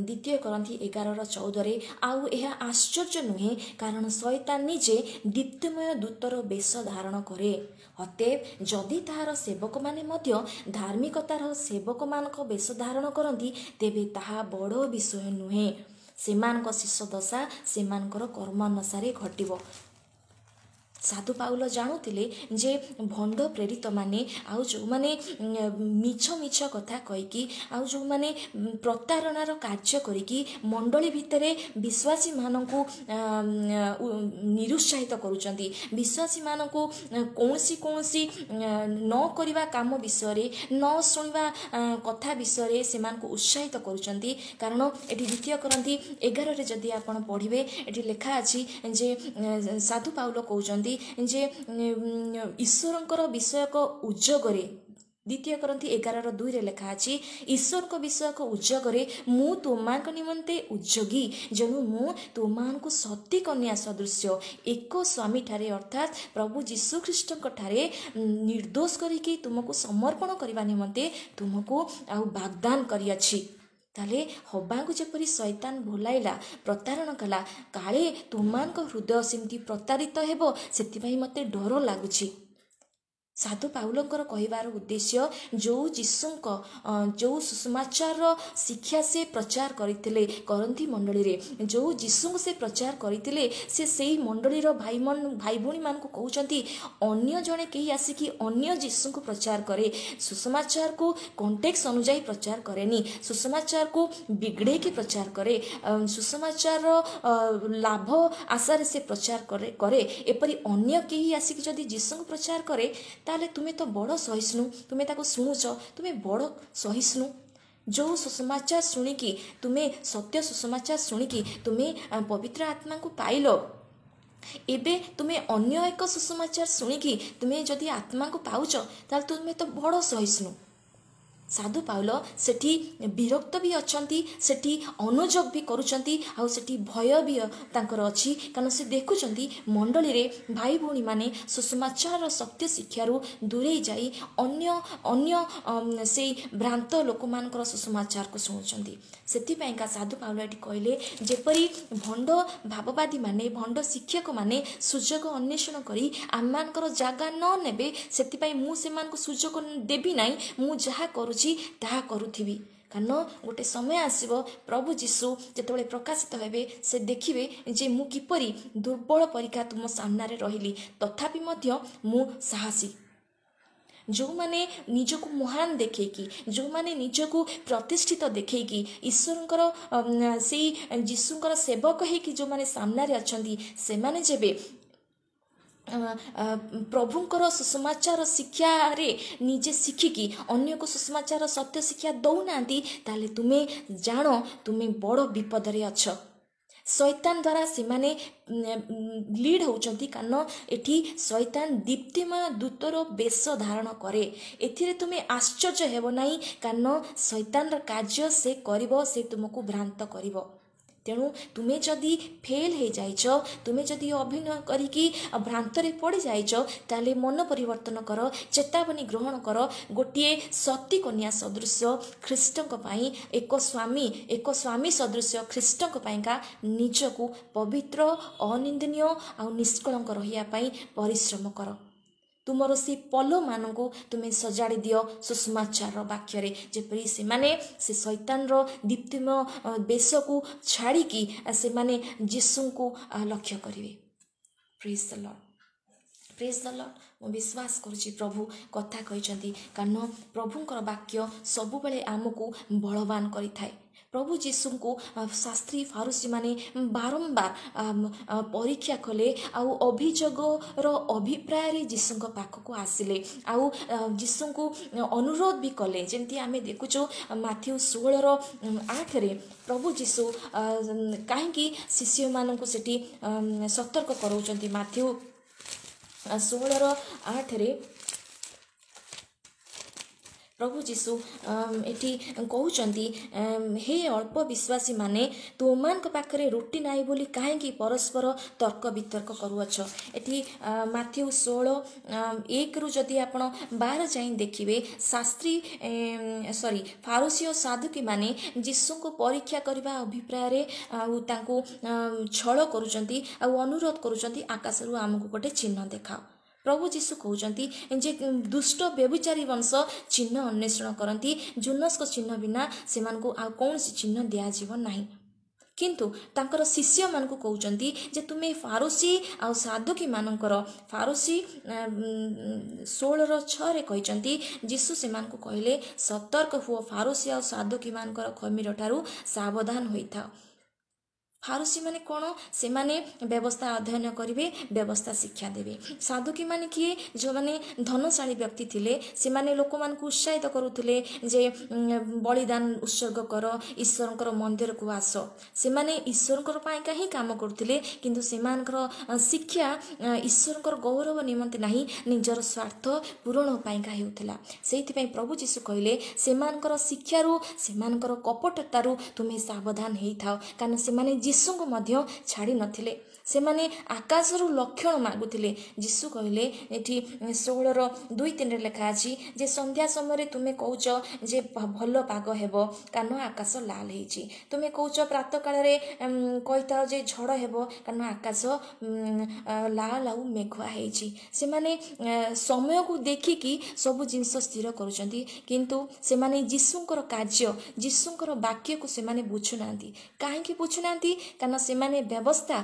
ଦ୍ୱିତୀୟ କରନ୍ତି ଏଗାରର ଚଉଦରେ ଆଉ ଏହା ଆଶ୍ଚର୍ଯ୍ୟ ନୁହେଁ କାରଣ ଶୈତାନ ନିଜେ ଦୀପ୍ତିମୟ ଦୂତର ବେଶ ଧାରଣ କରେ। ଅତେବ ଯଦି ତାହାର ସେବକମାନେ ମଧ୍ୟ ଧାର୍ମିକତାର ସେବକମାନଙ୍କ ବେଶ ଧାରଣ କରନ୍ତି ତେବେ ତାହା ବଡ଼ ବିଷୟ ନୁହେଁ। ସେମାନଙ୍କ ଶେଷ ଦଶା ସେମାନଙ୍କର କର୍ମ ଅନୁସାରେ ଘଟିବ। ସାଧୁ ପାଉଲ ଜାଣୁଥିଲେ ଯେ ଭଣ୍ଡ ପ୍ରେରିତମାନେ ଆଉ ଯେଉଁମାନେ ମିଛ ମିଛ କଥା କହିକି ଆଉ ଯେଉଁମାନେ ପ୍ରତାରଣାର କାର୍ଯ୍ୟ କରିକି ମଣ୍ଡଳୀ ଭିତରେ ବିଶ୍ୱାସୀମାନଙ୍କୁ ନିରୁତ୍ସାହିତ କରୁଛନ୍ତି। ବିଶ୍ୱାସୀମାନଙ୍କୁ କୌଣସି କୌଣସି ନ କରିବା କାମ ବିଷୟରେ ନ ଶୁଣିବା କଥା ବିଷୟରେ ସେମାନଙ୍କୁ ଉତ୍ସାହିତ କରୁଛନ୍ତି। କାରଣ ଏଠି ଦ୍ୱିତୀୟ କରନ୍ତି ଏଗାରରେ ଯଦି ଆପଣ ପଢ଼ିବେ ଏଠି ଲେଖା ଅଛି ଯେ ସାଧୁ ପାଉଲ କହୁଛନ୍ତି ଯେ ଈଶ୍ୱରଙ୍କର ବିଷୟକ ଉଦ୍ଯୋଗରେ ଦ୍ୱିତୀୟ କରନ୍ତି ଏଗାରର ଦୁଇରେ ଲେଖା ଅଛି ଈଶ୍ୱରଙ୍କ ବିଷୟକ ଉଦ୍ଯୋଗରେ ମୁଁ ତୁମମାନଙ୍କ ନିମନ୍ତେ ଉଦ୍ଯୋଗୀ ଯେଣୁ ମୁଁ ତୁମମାନଙ୍କୁ ସତୀ କନ୍ୟା ସଦୃଶ୍ୟ ଏକ ସ୍ୱାମୀଠାରେ ଅର୍ଥାତ୍ ପ୍ରଭୁ ଯୀଶୁଖ୍ରୀଷ୍ଟଙ୍କଠାରେ ନିର୍ଦ୍ଦୋଷ କରିକି ତୁମକୁ ସମର୍ପଣ କରିବା ନିମନ୍ତେ ତୁମକୁ ଆଉ ବାଗଦାନ କରିଅଛି। ତାହେଲେ ହବାକୁ ଯେପରି ଶୈତାନ ଭୁଲାଇଲା ପ୍ରତାରଣ କଲା କାଳେ ତୁମମାନଙ୍କ ହୃଦୟ ସେମିତି ପ୍ରତାରିତ ହେବ? ସେଥିପାଇଁ ମୋତେ ଡର ଲାଗୁଛି। ସାଧୁ ପାଉଲଙ୍କର କହିବାର ଉଦ୍ଦେଶ୍ୟ ଯେଉଁ ଯୀଶୁଙ୍କ ଯେଉଁ ସୁଷମାଚାରର ଶିକ୍ଷା ସେ ପ୍ରଚାର କରିଥିଲେ କରନ୍ତି ମଣ୍ଡଳୀରେ ଯେଉଁ ଯୀଶୁଙ୍କୁ ସେ ପ୍ରଚାର କରିଥିଲେ ସେ ସେଇ ମଣ୍ଡଳୀର ଭାଇ ଭାଇ ଭଉଣୀମାନଙ୍କୁ କହୁଛନ୍ତି ଅନ୍ୟ ଜଣେ କେହି ଆସିକି ଅନ୍ୟ ଯୀଶୁଙ୍କୁ ପ୍ରଚାର କରେ। ସୁଷମାଚାରକୁ କଣ୍ଟେକ୍ସ ଅନୁଯାୟୀ ପ୍ରଚାର କରେନି ସୁଷମାଚାରକୁ ବିଗଡ଼େଇକି ପ୍ରଚାର କରେ। ସୁଷମାଚାରର ଲାଭ ଆଶାରେ ସେ ପ୍ରଚାର କରେ କରେ। ଏପରି ଅନ୍ୟ କେହି ଆସିକି ଯଦି ଯୀଶୁଙ୍କୁ ପ୍ରଚାର କରେ ତାହେଲେ ତୁମେ ତ ବଡ଼ ସହିଷ୍ଣୁ ତୁମେ ତାକୁ ଶୁଣୁଛ ତୁମେ ବଡ଼ ସହିଷ୍ଣୁ। ଯେଉଁ ସୁସମାଚାର ଶୁଣିକି ତୁମେ ସତ୍ୟ ସୁସମାଚାର ଶୁଣିକି ତୁମେ ପବିତ୍ର ଆତ୍ମାକୁ ପାଇଲ ଏବେ ତୁମେ ଅନ୍ୟ ଏକ ସୁସମାଚାର ଶୁଣିକି ତୁମେ ଯଦି ଆତ୍ମାକୁ ପାଉଛ ତାହେଲେ ତୁମେ ତ ବଡ଼ ସହିଷ୍ଣୁ। ସାଧୁ ପାଉଲ ସେଠି ବିରକ୍ତ ବି ଅଛନ୍ତି ସେଠି ଅନୁଯୋଗ ବି କରୁଛନ୍ତି ଆଉ ସେଠି ଭୟ ବି ତାଙ୍କର ଅଛି। କାରଣ ସେ ଦେଖୁଛନ୍ତି ମଣ୍ଡଳୀରେ ଭାଇ ଭଉଣୀମାନେ ସୁଷମାଚାରର ସତ୍ୟ ଶିକ୍ଷାରୁ ଦୂରେଇ ଯାଇ ଅନ୍ୟ ଅନ୍ୟ ସେଇ ଭ୍ରାନ୍ତ ଲୋକମାନଙ୍କର ସୁଷମାଚାରକୁ ଶୁଣୁଛନ୍ତି। ସେଥିପାଇଁକା ସାଧୁ ପାଉଲ ଏଠି କହିଲେ ଯେପରି ଭଣ୍ଡ ଭାବବାଦୀମାନେ ଭଣ୍ଡ ଶିକ୍ଷକମାନେ ସୁଯୋଗ ଅନ୍ୱେଷଣ କରି ଆମମାନଙ୍କର ଜାଗା ନ ନେବେ ସେଥିପାଇଁ ମୁଁ ସେମାନଙ୍କୁ ସୁଯୋଗ ଦେବି ନାହିଁ ମୁଁ ଯାହା କରୁଛି କରୁଛି ତାହା କରୁଥିବି। କାରଣ ଗୋଟେ ସମୟ ଆସିବ ପ୍ରଭୁ ଯୀଶୁ ଯେତେବେଳେ ପ୍ରକାଶିତ ହେବେ ସେ ଦେଖିବେ ଯେ ମୁଁ କିପରି ଦୁର୍ବଳ ପରୀକ୍ଷା ତୁମ ସାମ୍ନାରେ ରହିଲି। ତଥାପି ମଧ୍ୟ ମୁଁ ସାହସୀ। ଯେଉଁମାନେ ନିଜକୁ ମହାନ ଦେଖେଇକି ଯେଉଁମାନେ ନିଜକୁ ପ୍ରତିଷ୍ଠିତ ଦେଖେଇକି ଈଶ୍ୱରଙ୍କର ସେଇ ଯୀଶୁଙ୍କର ସେବକ ହେଇକି ଯେଉଁମାନେ ସାମ୍ନାରେ ଅଛନ୍ତି ସେମାନେ ଯେବେ ପ୍ରଭୁଙ୍କର ସୁସମାଚାର ଶିକ୍ଷାରେ ନିଜେ ଶିଖିକି ଅନ୍ୟକୁ ସୁସମାଚାର ସତ୍ୟ ଶିକ୍ଷା ଦେଉନାହାନ୍ତି ତାହେଲେ ତୁମେ ଜାଣ ତୁମେ ବଡ଼ ବିପଦରେ ଅଛ। ଶୈତାନ ଦ୍ୱାରା ସେମାନେ ଲିଡ୍ ହେଉଛନ୍ତି କାରଣ ଏଠି ଶୈତାନ ଦୀପ୍ତିମୟ ଦୂତର ବେଶ ଧାରଣ କରେ। ଏଥିରେ ତୁମେ ଆଶ୍ଚର୍ଯ୍ୟ ହେବ ନାହିଁ କାରଣ ଶୈତାନର କାର୍ଯ୍ୟ ସେ କରିବ ସେ ତୁମକୁ ଭ୍ରାନ୍ତ କରିବ। ତେଣୁ ତୁମେ ଯଦି ଫେଲ୍ ହେଇଯାଇଛ ତୁମେ ଯଦି ଅଭିନୟ କରିକି ଭ୍ରାନ୍ତରେ ପଡ଼ିଯାଇଛ ତାହେଲେ ମନ ପରିବର୍ତ୍ତନ କର ଚେତାବନୀ ଗ୍ରହଣ କର। ଗୋଟିଏ ସତୀ କନ୍ୟା ସଦୃଶ ଖ୍ରୀଷ୍ଟଙ୍କ ପାଇଁ ଏକ ସ୍ୱାମୀ ଏକ ସ୍ୱାମୀ ସଦୃଶ ଖ୍ରୀଷ୍ଟଙ୍କ ପାଇଁକା ନିଜକୁ ପବିତ୍ର ଅନିନ୍ଦନୀୟ ଆଉ ନିଷ୍କଳଙ୍କ ରହିବା ପାଇଁ ପରିଶ୍ରମ କର। ତୁମର ସେ ପଲମାନଙ୍କୁ ତୁମେ ସଜାଡ଼ି ଦିଅ ସୁଷମାଚାରର ବାକ୍ୟରେ। ଯେପରି ସେମାନେ ସେ ଶୈତାନର ଦୀପ୍ତିମୟ ବେଶକୁ ଛାଡ଼ିକି ସେମାନେ ଯୀଶୁଙ୍କୁ ଲକ୍ଷ୍ୟ କରିବେ। ପ୍ରିଜ୍ ଦ ଲର୍ଡ଼ ପ୍ରେଜ୍ ଦ ଲର୍ଡ଼ ମୁଁ ବିଶ୍ୱାସ କରୁଛି ପ୍ରଭୁ କଥା କହିଛନ୍ତି। କାରଣ ପ୍ରଭୁଙ୍କର ବାକ୍ୟ ସବୁବେଳେ ଆମକୁ ବଳବାନ କରିଥାଏ। ପ୍ରଭୁ ଯୀଶୁଙ୍କୁ ଶାସ୍ତ୍ରୀ ଫାରୁସୀମାନେ ବାରମ୍ବାର ପରୀକ୍ଷା କଲେ ଆଉ ଅଭିଯୋଗର ଅଭିପ୍ରାୟରେ ଯୀଶୁଙ୍କ ପାଖକୁ ଆସିଲେ। ଆଉ ଯୀଶୁଙ୍କୁ ଅନୁରୋଧ ବି କଲେ। ଯେମିତି ଆମେ ଦେଖୁଛୁ ମାଥ୍ୟୁ ଷୋହଳର ଆଠରେ ପ୍ରଭୁ ଯୀଶୁ କାହିଁକି ଶିଷ୍ୟମାନଙ୍କୁ ସେଠି ସତର୍କ କରାଉଛନ୍ତି? ମାଥ୍ୟୁ ଷୋହଳର ଆଠରେ ପ୍ରଭୁ ଯୀଶୁ ଏଠି କହୁଛନ୍ତି ହେ ଅଳ୍ପ ବିଶ୍ୱାସୀମାନେ ତୁମମାନଙ୍କ ପାଖରେ ରୁଟି ନାହିଁ ବୋଲି କାହିଁକି ପରସ୍ପର ତର୍କ ବିତର୍କ କରୁଅଛ? ଏଠି ମାଥ୍ୟୁ ଷୋହଳ ଏକରୁ ଯଦି ଆପଣ ବାର ଯାଇ ଦେଖିବେ ଶାସ୍ତ୍ରୀ ସରି ଫାରୁସି ଓ ସାଧୁକୀମାନେ ଯୀଶୁଙ୍କୁ ପରୀକ୍ଷା କରିବା ଅଭିପ୍ରାୟରେ ଆଉ ତାଙ୍କୁ ଛଳ କରୁଛନ୍ତି ଆଉ ଅନୁରୋଧ କରୁଛନ୍ତି ଆକାଶରୁ ଆମକୁ ଗୋଟେ ଚିହ୍ନ ଦେଖାଅ। ପ୍ରଭୁ ଯୀଶୁ କହୁଛନ୍ତି ଯେ ଦୁଷ୍ଟ ବ୍ୟବିଚାରୀ ବଂଶ ଚିହ୍ନ ଅନ୍ୱେଷଣ କରନ୍ତି ଜୁନସ୍କ ଚିହ୍ନ ବିନା ସେମାନଙ୍କୁ ଆଉ କୌଣସି ଚିହ୍ନ ଦିଆଯିବ ନାହିଁ। କିନ୍ତୁ ତାଙ୍କର ଶିଷ୍ୟମାନଙ୍କୁ କହୁଛନ୍ତି ଯେ ତୁମେ ଫାରୋସି ଆଉ ସାଧୁକୀମାନଙ୍କର ଫାରୋସି ଷୋହଳର ଛଅରେ କହିଛନ୍ତି ଯୀଶୁ ସେମାନଙ୍କୁ କହିଲେ ସତର୍କ ହୁଅ ଫାରୋସି ଆଉ ସାଧୁକୀମାନଙ୍କର ଖମିର ଠାରୁ ସାବଧାନ ହୋଇଥାଅ। ଫାରୁସୀମାନେ କ'ଣ ସେମାନେ ବ୍ୟବସ୍ଥା ଅଧ୍ୟୟନ କରିବେ ବ୍ୟବସ୍ଥା ଶିକ୍ଷା ଦେବେ ସାଧୁକୀମାନେ କିଏ ଯେଉଁମାନେ ଧନଶାଳୀ ବ୍ୟକ୍ତି ଥିଲେ ସେମାନେ ଲୋକମାନଙ୍କୁ ଉତ୍ସାହିତ କରୁଥିଲେ ଯେ ବଳିଦାନ ଉତ୍ସର୍ଗ କର ଈଶ୍ୱରଙ୍କର ମନ୍ଦିରକୁ ଆସ ସେମାନେ ଈଶ୍ୱରଙ୍କର ପାଇଁକା ହିଁ କାମ କରୁଥିଲେ କିନ୍ତୁ ସେମାନଙ୍କର ଶିକ୍ଷା ଈଶ୍ୱରଙ୍କର ଗୌରବ ନିମନ୍ତେ ନାହିଁ ନିଜର ସ୍ୱାର୍ଥ ପୂରଣ ପାଇଁକା ହେଉଥିଲା। ସେଇଥିପାଇଁ ପ୍ରଭୁ ଯୀଶୁ କହିଲେ ସେମାନଙ୍କର ଶିକ୍ଷାରୁ ସେମାନଙ୍କର କପଟତାରୁ ତୁମେ ସାବଧାନ ହେଇଥାଅ। କାରଣ ସେମାନେ ଯୀଶୁଙ୍କୁ ମଧ୍ୟ ଛାଡ଼ି ନଥିଲେ ସେମାନେ ଆକାଶରୁ ଲକ୍ଷଣ ମାଗୁଥିଲେ। ଯୀଶୁ କହିଲେ ଏଠି ଷୋହଳର ଦୁଇ ତିନିରେ ଲେଖା ଅଛି ଯେ ସନ୍ଧ୍ୟା ସମୟରେ ତୁମେ କହୁଛ ଯେ ଭଲ ପାଗ ହେବ କାରଣ ଆକାଶ ଲାଲ ହେଇଛି। ତୁମେ କହୁଛ ପ୍ରାତଃ କାଳରେ କହିଥାଅ ଯେ ଝଡ଼ ହେବ କାରଣ ଆକାଶ ଲାଲ ଆଉ ମେଘୁଆ ହେଇଛି। ସେମାନେ ସମୟକୁ ଦେଖିକି ସବୁ ଜିନିଷ ସ୍ଥିର କରୁଛନ୍ତି। କିନ୍ତୁ ସେମାନେ ଯୀଶୁଙ୍କର କାର୍ଯ୍ୟ ଯୀଶୁଙ୍କର ବାକ୍ୟକୁ ସେମାନେ ବୁଝୁନାହାନ୍ତି। କାହିଁକି ବୁଝୁନାହାନ୍ତି? କାରଣ ସେମାନେ ବ୍ୟବସ୍ଥା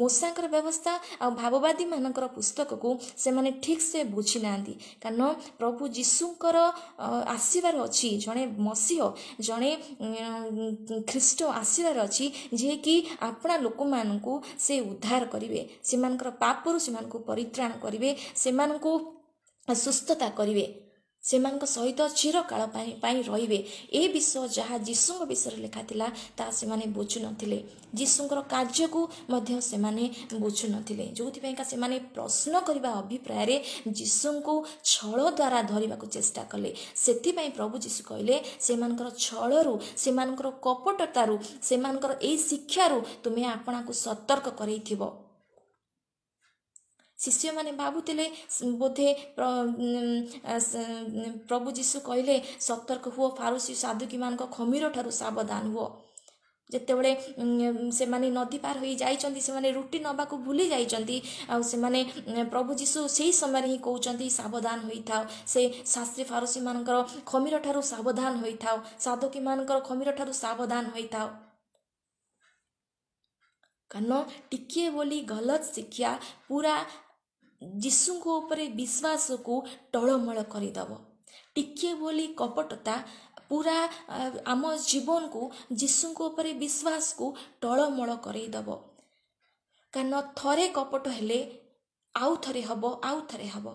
ମୂଷାଙ୍କର ବ୍ୟବସ୍ଥା ଆଉ ଭାବବାଦୀମାନଙ୍କର ପୁସ୍ତକକୁ ସେମାନେ ଠିକ୍ସେ ବୁଝି ନାହାନ୍ତି କାରଣ ପ୍ରଭୁ ଯୀଶୁଙ୍କର ଆସିବାର ଅଛି ଜଣେ ମସିହ ଜଣେ ଖ୍ରୀଷ୍ଟ ଆସିବାର ଅଛି ଯିଏକି ଆପଣା ଲୋକମାନଙ୍କୁ ସେ ଉଦ୍ଧାର କରିବେ ସେମାନଙ୍କର ପାପରୁ ସେମାନଙ୍କୁ ପରିତ୍ରାଣ କରିବେ ସେମାନଙ୍କୁ ସୁସ୍ଥତା କରିବେ। ସେମାନଙ୍କ ସହିତ ଚିରକାଳ ପାଇଁ ପାଇଁ ରହିବେ। ଏ ବିଷୟ ଯାହା ଯୀଶୁଙ୍କ ବିଷୟରେ ଲେଖା ଥିଲା ତାହା ସେମାନେ ବୁଝୁନଥିଲେ। ଯୀଶୁଙ୍କର କାର୍ଯ୍ୟକୁ ମଧ୍ୟ ସେମାନେ ବୁଝୁନଥିଲେ। ଯେଉଁଥିପାଇଁକା ସେମାନେ ପ୍ରଶ୍ନ କରିବା ଅଭିପ୍ରାୟରେ ଯୀଶୁଙ୍କୁ ଛଳ ଦ୍ୱାରା ଧରିବାକୁ ଚେଷ୍ଟା କଲେ। ସେଥିପାଇଁ ପ୍ରଭୁ ଯୀଶୁ କହିଲେ ସେମାନଙ୍କର ଛଳରୁ ସେମାନଙ୍କର କପଟତାରୁ ସେମାନଙ୍କର ଏଇ ଶିକ୍ଷାରୁ ତୁମେ ଆପଣାକୁ ସତର୍କ କରେଇଥିବ। ଶିଷ୍ୟମାନେ ଭାବୁଥିଲେ ବୋଧେ ପ୍ରଭୁ ଯୀଶୁ କହିଲେ ସତର୍କ ହୁଅ ଫାରୁସି ସାଧୁକୀମାନଙ୍କ ଖମିର ଠାରୁ ସାବଧାନ ହୁଅ। ଯେତେବେଳେ ସେମାନେ ନଦୀ ପାର ହୋଇ ଯାଇଛନ୍ତି ସେମାନେ ରୁଟି ନେବାକୁ ଭୁଲି ଯାଇଛନ୍ତି ଆଉ ସେମାନେ ପ୍ରଭୁ ଯୀଶୁ ସେହି ସମୟରେ ହିଁ କହୁଛନ୍ତି ସାବଧାନ ହୋଇଥାଉ ସେ ଶାସ୍ତ୍ରୀ ଫାରସୀମାନଙ୍କର ଖମିର ଠାରୁ ସାବଧାନ ହୋଇଥାଉ ସାଧୁକୀମାନଙ୍କର ଖମିର ଠାରୁ ସାବଧାନ ହୋଇଥାଉ କାରଣ ଟିକିଏ ବୋଲି ଗଲତ ଶିକ୍ଷା ପୁରା ଯୀଶୁଙ୍କ ଉପରେ ବିଶ୍ୱାସକୁ ଟଳମଳ କରିଦେବ। ଟିକିଏ ବୋଲି କପଟତା ପୁରା ଆମ ଜୀବନକୁ ଯୀଶୁଙ୍କ ଉପରେ ବିଶ୍ୱାସକୁ ଟଳମଳ କରେଇଦେବ। କାରଣ ଥରେ କପଟ ହେଲେ ଆଉ ଥରେ ହେବ ଆଉ ଥରେ ହେବ।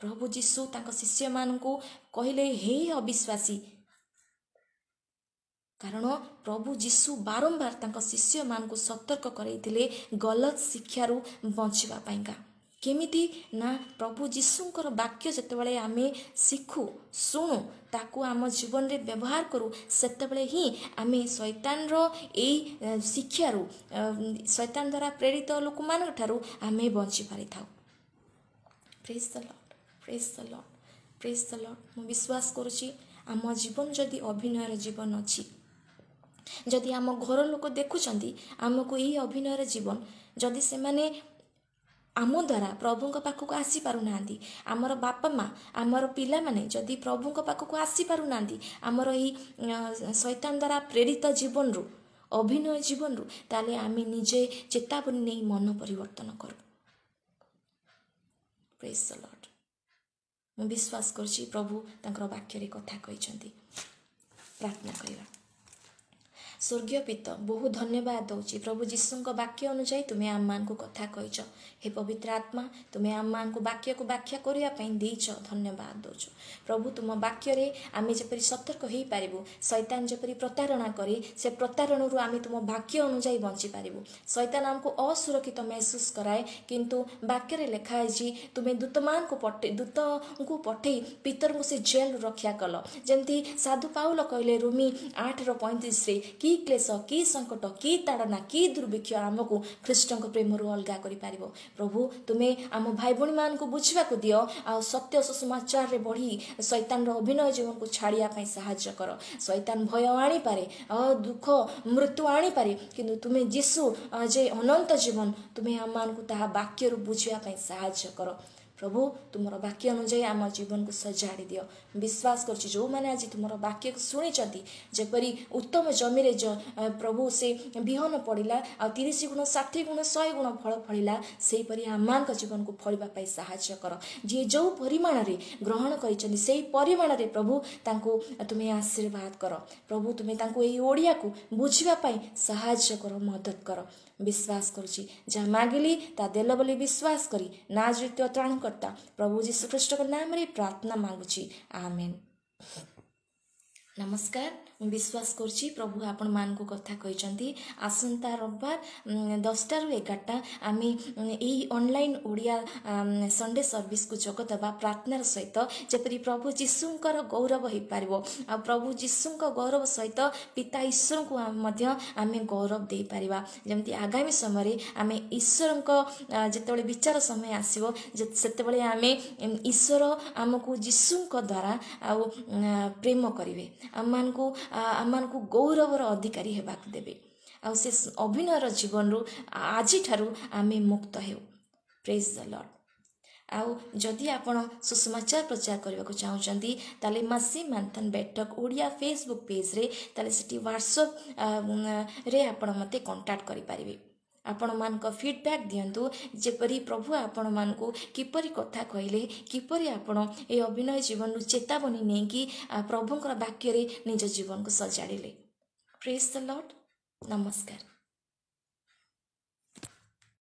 ପ୍ରଭୁ ଯୀଶୁ ତାଙ୍କ ଶିଷ୍ୟମାନଙ୍କୁ କହିଲେ ହେ ଅବିଶ୍ୱାସୀ! କାରଣ ପ୍ରଭୁ ଯୀଶୁ ବାରମ୍ବାର ତାଙ୍କ ଶିଷ୍ୟମାନଙ୍କୁ ସତର୍କ କରାଇଥିଲେ ଗଲତ ଶିକ୍ଷାରୁ ବଞ୍ଚିବା ପାଇଁକା। କେମିତି? ନା ପ୍ରଭୁ ଯୀଶୁଙ୍କର ବାକ୍ୟ ଯେତେବେଳେ ଆମେ ଶିଖୁ ଶୁଣୁ ତାକୁ ଆମ ଜୀବନରେ ବ୍ୟବହାର କରୁ ସେତେବେଳେ ହିଁ ଆମେ ଶୈତାନର ଏଇ ଶିକ୍ଷାରୁ ଶୈତାନ ଦ୍ୱାରା ପ୍ରେରିତ ଲୋକମାନଙ୍କ ଠାରୁ ଆମେ ବଞ୍ଚି ପାରିଥାଉ। Praise the lord praise the lord praise the lord ମୁଁ ବିଶ୍ୱାସ କରୁଛି ଆମ ଜୀବନ ଯଦି ଅଭିନୟର ଜୀବନ ଅଛି ଯଦି ଆମ ଘର ଲୋକ ଦେଖୁଛନ୍ତି ଆମକୁ ଏଇ ଅଭିନୟର ଜୀବନ ଯଦି ସେମାନେ ଆମ ଦ୍ୱାରା ପ୍ରଭୁଙ୍କ ପାଖକୁ ଆସିପାରୁନାହାନ୍ତି। ଆମର ବାପା ମା ଆମର ପିଲାମାନେ ଯଦି ପ୍ରଭୁଙ୍କ ପାଖକୁ ଆସିପାରୁନାହାନ୍ତି ଆମର ଏହି ଶୈତାନ ଦ୍ୱାରା ପ୍ରେରିତ ଜୀବନରୁ ଅଭିନୟ ଜୀବନରୁ ତାହେଲେ ଆମେ ନିଜେ ଚେତାବନୀ ନେଇ ମନ ପରିବର୍ତ୍ତନ କରୁ। ମୁଁ ବିଶ୍ୱାସ କରୁଛି ପ୍ରଭୁ ତାଙ୍କର ବାକ୍ୟରେ କଥା କହିଛନ୍ତି। ପ୍ରାର୍ଥନା କରିବା। ସ୍ୱର୍ଗୀୟ ପିତ ବହୁ ଧନ୍ୟବାଦ ଦେଉଛି ପ୍ରଭୁ ଯୀଶୁଙ୍କ ବାକ୍ୟ ଅନୁଯାୟୀ ତୁମେ ଆମମାନଙ୍କୁ କଥା କହିଛ। ହେ ପବିତ୍ର ଆତ୍ମା ତୁମେ ଆମମାନଙ୍କୁ ବାକ୍ୟକୁ ବ୍ୟାଖ୍ୟା କରିବା ପାଇଁ ଦେଇଛ ଧନ୍ୟବାଦ ଦେଉଛୁ। ପ୍ରଭୁ ତୁମ ବାକ୍ୟରେ ଆମେ ଯେପରି ସତର୍କ ହୋଇପାରିବୁ ସୈତାନ ଯେପରି ପ୍ରତାରଣା କରି ସେ ପ୍ରତାରଣରୁ ଆମେ ତୁମ ବାକ୍ୟ ଅନୁଯାୟୀ ବଞ୍ଚିପାରିବୁ। ସୈତାନ ଆମକୁ ଅସୁରକ୍ଷିତ ମେହସୁସ କରାଏ କିନ୍ତୁ ବାକ୍ୟରେ ଲେଖା ହେଇଛି ତୁମେ ଦୂତମାନଙ୍କୁ ପଠେଇ ଦୂତଙ୍କୁ ପଠେଇ ପିତରଙ୍କୁ ସେ ଜେଲରୁ ରକ୍ଷା କଲ। ଯେମିତି ସାଧୁ ପାଉଲ କହିଲେ ରୁମି ଆଠର ପଇଁତିରିଶରେ କି କ୍ଲେଶ କି ସଙ୍କଟ କି ତାଡ଼ନା କି ଦୁର୍ଭିକ୍ଷ ଆମକୁ ଖ୍ରୀଷ୍ଟଙ୍କ ପ୍ରେମରୁ ଅଲଗା କରିପାରିବ। ପ୍ରଭୁ ତୁମେ ଆମ ଭାଇ ଭଉଣୀମାନଙ୍କୁ ବୁଝିବାକୁ ଦିଅ ଆଉ ସତ୍ୟ ସୁସମାଚାରରେ ବଢ଼ି ଶୈତାନର ଅଭିନୟ ଜୀବନକୁ ଛାଡ଼ିବା ପାଇଁ ସାହାଯ୍ୟ କର। ଶୈତାନ ଭୟ ଆଣିପାରେ ଦୁଃଖ ମୃତ୍ୟୁ ଆଣିପାରେ କିନ୍ତୁ ତୁମେ ଯୀଶୁ ଯେ ଅନନ୍ତ ଜୀବନ ତୁମେ ଆମମାନଙ୍କୁ ତାହା ବାକ୍ୟରୁ ବୁଝିବା ପାଇଁ ସାହାଯ୍ୟ କର। ପ୍ରଭୁ ତୁମର ବାକ୍ୟ ଅନୁଯାୟୀ ଆମ ଜୀବନକୁ ସଜାଡ଼ି ଦିଅ ବିଶ୍ୱାସ କରୁଛି ଯେଉଁମାନେ ଆଜି ତୁମର ବାକ୍ୟକୁ ଶୁଣିଛନ୍ତି ଯେପରି ଉତ୍ତମ ଜମିରେ ଜ ପ୍ରଭୁ ସେ ବିହନ ପଡ଼ିଲା ଆଉ ତିରିଶ ଗୁଣ ଷାଠିଏ ଗୁଣ ଶହେ ଗୁଣ ଫଳ ଫଳିଲା ସେହିପରି ଆମମାନଙ୍କ ଜୀବନକୁ ଫଳିବା ପାଇଁ ସାହାଯ୍ୟ କର ଯିଏ ଯେଉଁ ପରିମାଣରେ ଗ୍ରହଣ କରିଛନ୍ତି ସେହି ପରିମାଣରେ ପ୍ରଭୁ ତାଙ୍କୁ ତୁମେ ଆଶୀର୍ବାଦ କର ପ୍ରଭୁ ତୁମେ ତାଙ୍କୁ ଏହି ଓଡ଼ିଆକୁ ବୁଝିବା ପାଇଁ ସାହାଯ୍ୟ କର ମଦତ କର ବିଶ୍ୱାସ କରୁଛି। ଯାହା ମାଗିଲି ତା ଦେଲ ବୋଲି ବିଶ୍ୱାସ କରି ନା ଦ୍ୱିତୀୟ ତ୍ରାଣକର୍ତ୍ତା ପ୍ରଭୁ ଯୀଶୁଖ୍ରୀଷ୍ଟଙ୍କ ନାମରେ ପ୍ରାର୍ଥନା ମାଗୁଛି। ଆମେନ୍। ନମସ୍କାର। ବିଶ୍ୱାସ କରୁଛି ପ୍ରଭୁ ଆପଣମାନଙ୍କୁ କଥା କହିଛନ୍ତି। ଆସନ୍ତା ରବିବାର ଦଶଟାରୁ ଏଗାରଟା ଆମେ ଏହି ଅନଲାଇନ୍ ଓଡ଼ିଆ ସଣ୍ଡେ ସର୍ଭିସକୁ ଯୋଗ ଦେବା ପ୍ରାର୍ଥନାର ସହିତ ଯେପରି ପ୍ରଭୁ ଯୀଶୁଙ୍କର ଗୌରବ ହୋଇପାରିବ ଆଉ ପ୍ରଭୁ ଯୀଶୁଙ୍କ ଗୌରବ ସହିତ ପିତା ଈଶ୍ୱରଙ୍କୁ ମଧ୍ୟ ଆମେ ଗୌରବ ଦେଇପାରିବା। ଯେମିତି ଆଗାମୀ ସମୟରେ ଆମେ ଈଶ୍ୱରଙ୍କ ଯେତେବେଳେ ବିଚାର ସମୟ ଆସିବ ସେତେବେଳେ ଆମେ ଈଶ୍ୱର ଆମକୁ ଯୀଶୁଙ୍କ ଦ୍ୱାରା ଆଉ ପ୍ରେମ କରିବେ। ଆମମାନଙ୍କୁ ଆମମାନଙ୍କୁ ଗୌରବର ଅଧିକାରୀ ହେବାକୁ ଦେବେ। ଆଉ ସେ ଅଭିନୟର ଜୀବନରୁ ଆଜିଠାରୁ ଆମେ ମୁକ୍ତ ହେଉ। ପ୍ରେଜ୍ ଦ ଲର୍ଡ଼ ଆଉ ଯଦି ଆପଣ ସୁସମାଚାର ପ୍ରଚାର କରିବାକୁ ଚାହୁଁଛନ୍ତି ତାହେଲେ ମାସି ମାନ୍ଥନ ବେଟକ ଓଡ଼ିଆ ଫେସବୁକ୍ ପେଜ୍ରେ ତାହେଲେ ସେଠି ହ୍ୱାଟ୍ସଆପ୍ରେ ଆପଣ ମୋତେ କଣ୍ଟାକ୍ଟ କରିପାରିବେ। ଆପଣମାନଙ୍କ ଫିଡ଼ବ୍ୟାକ୍ ଦିଅନ୍ତୁ। ଯେପରି ପ୍ରଭୁ ଆପଣମାନଙ୍କୁ କିପରି କଥା କହିଲେ କିପରି ଆପଣ ଏ ଅଭିନୟ ଜୀବନରୁ ଚେତାବନୀ ନେଇକି ପ୍ରଭୁଙ୍କର ବାକ୍ୟରେ ନିଜ ଜୀବନକୁ ସଜାଡ଼ିଲେ। ପ୍ରେସ୍ ଦ ଲଟ୍ ନମସ୍କାର।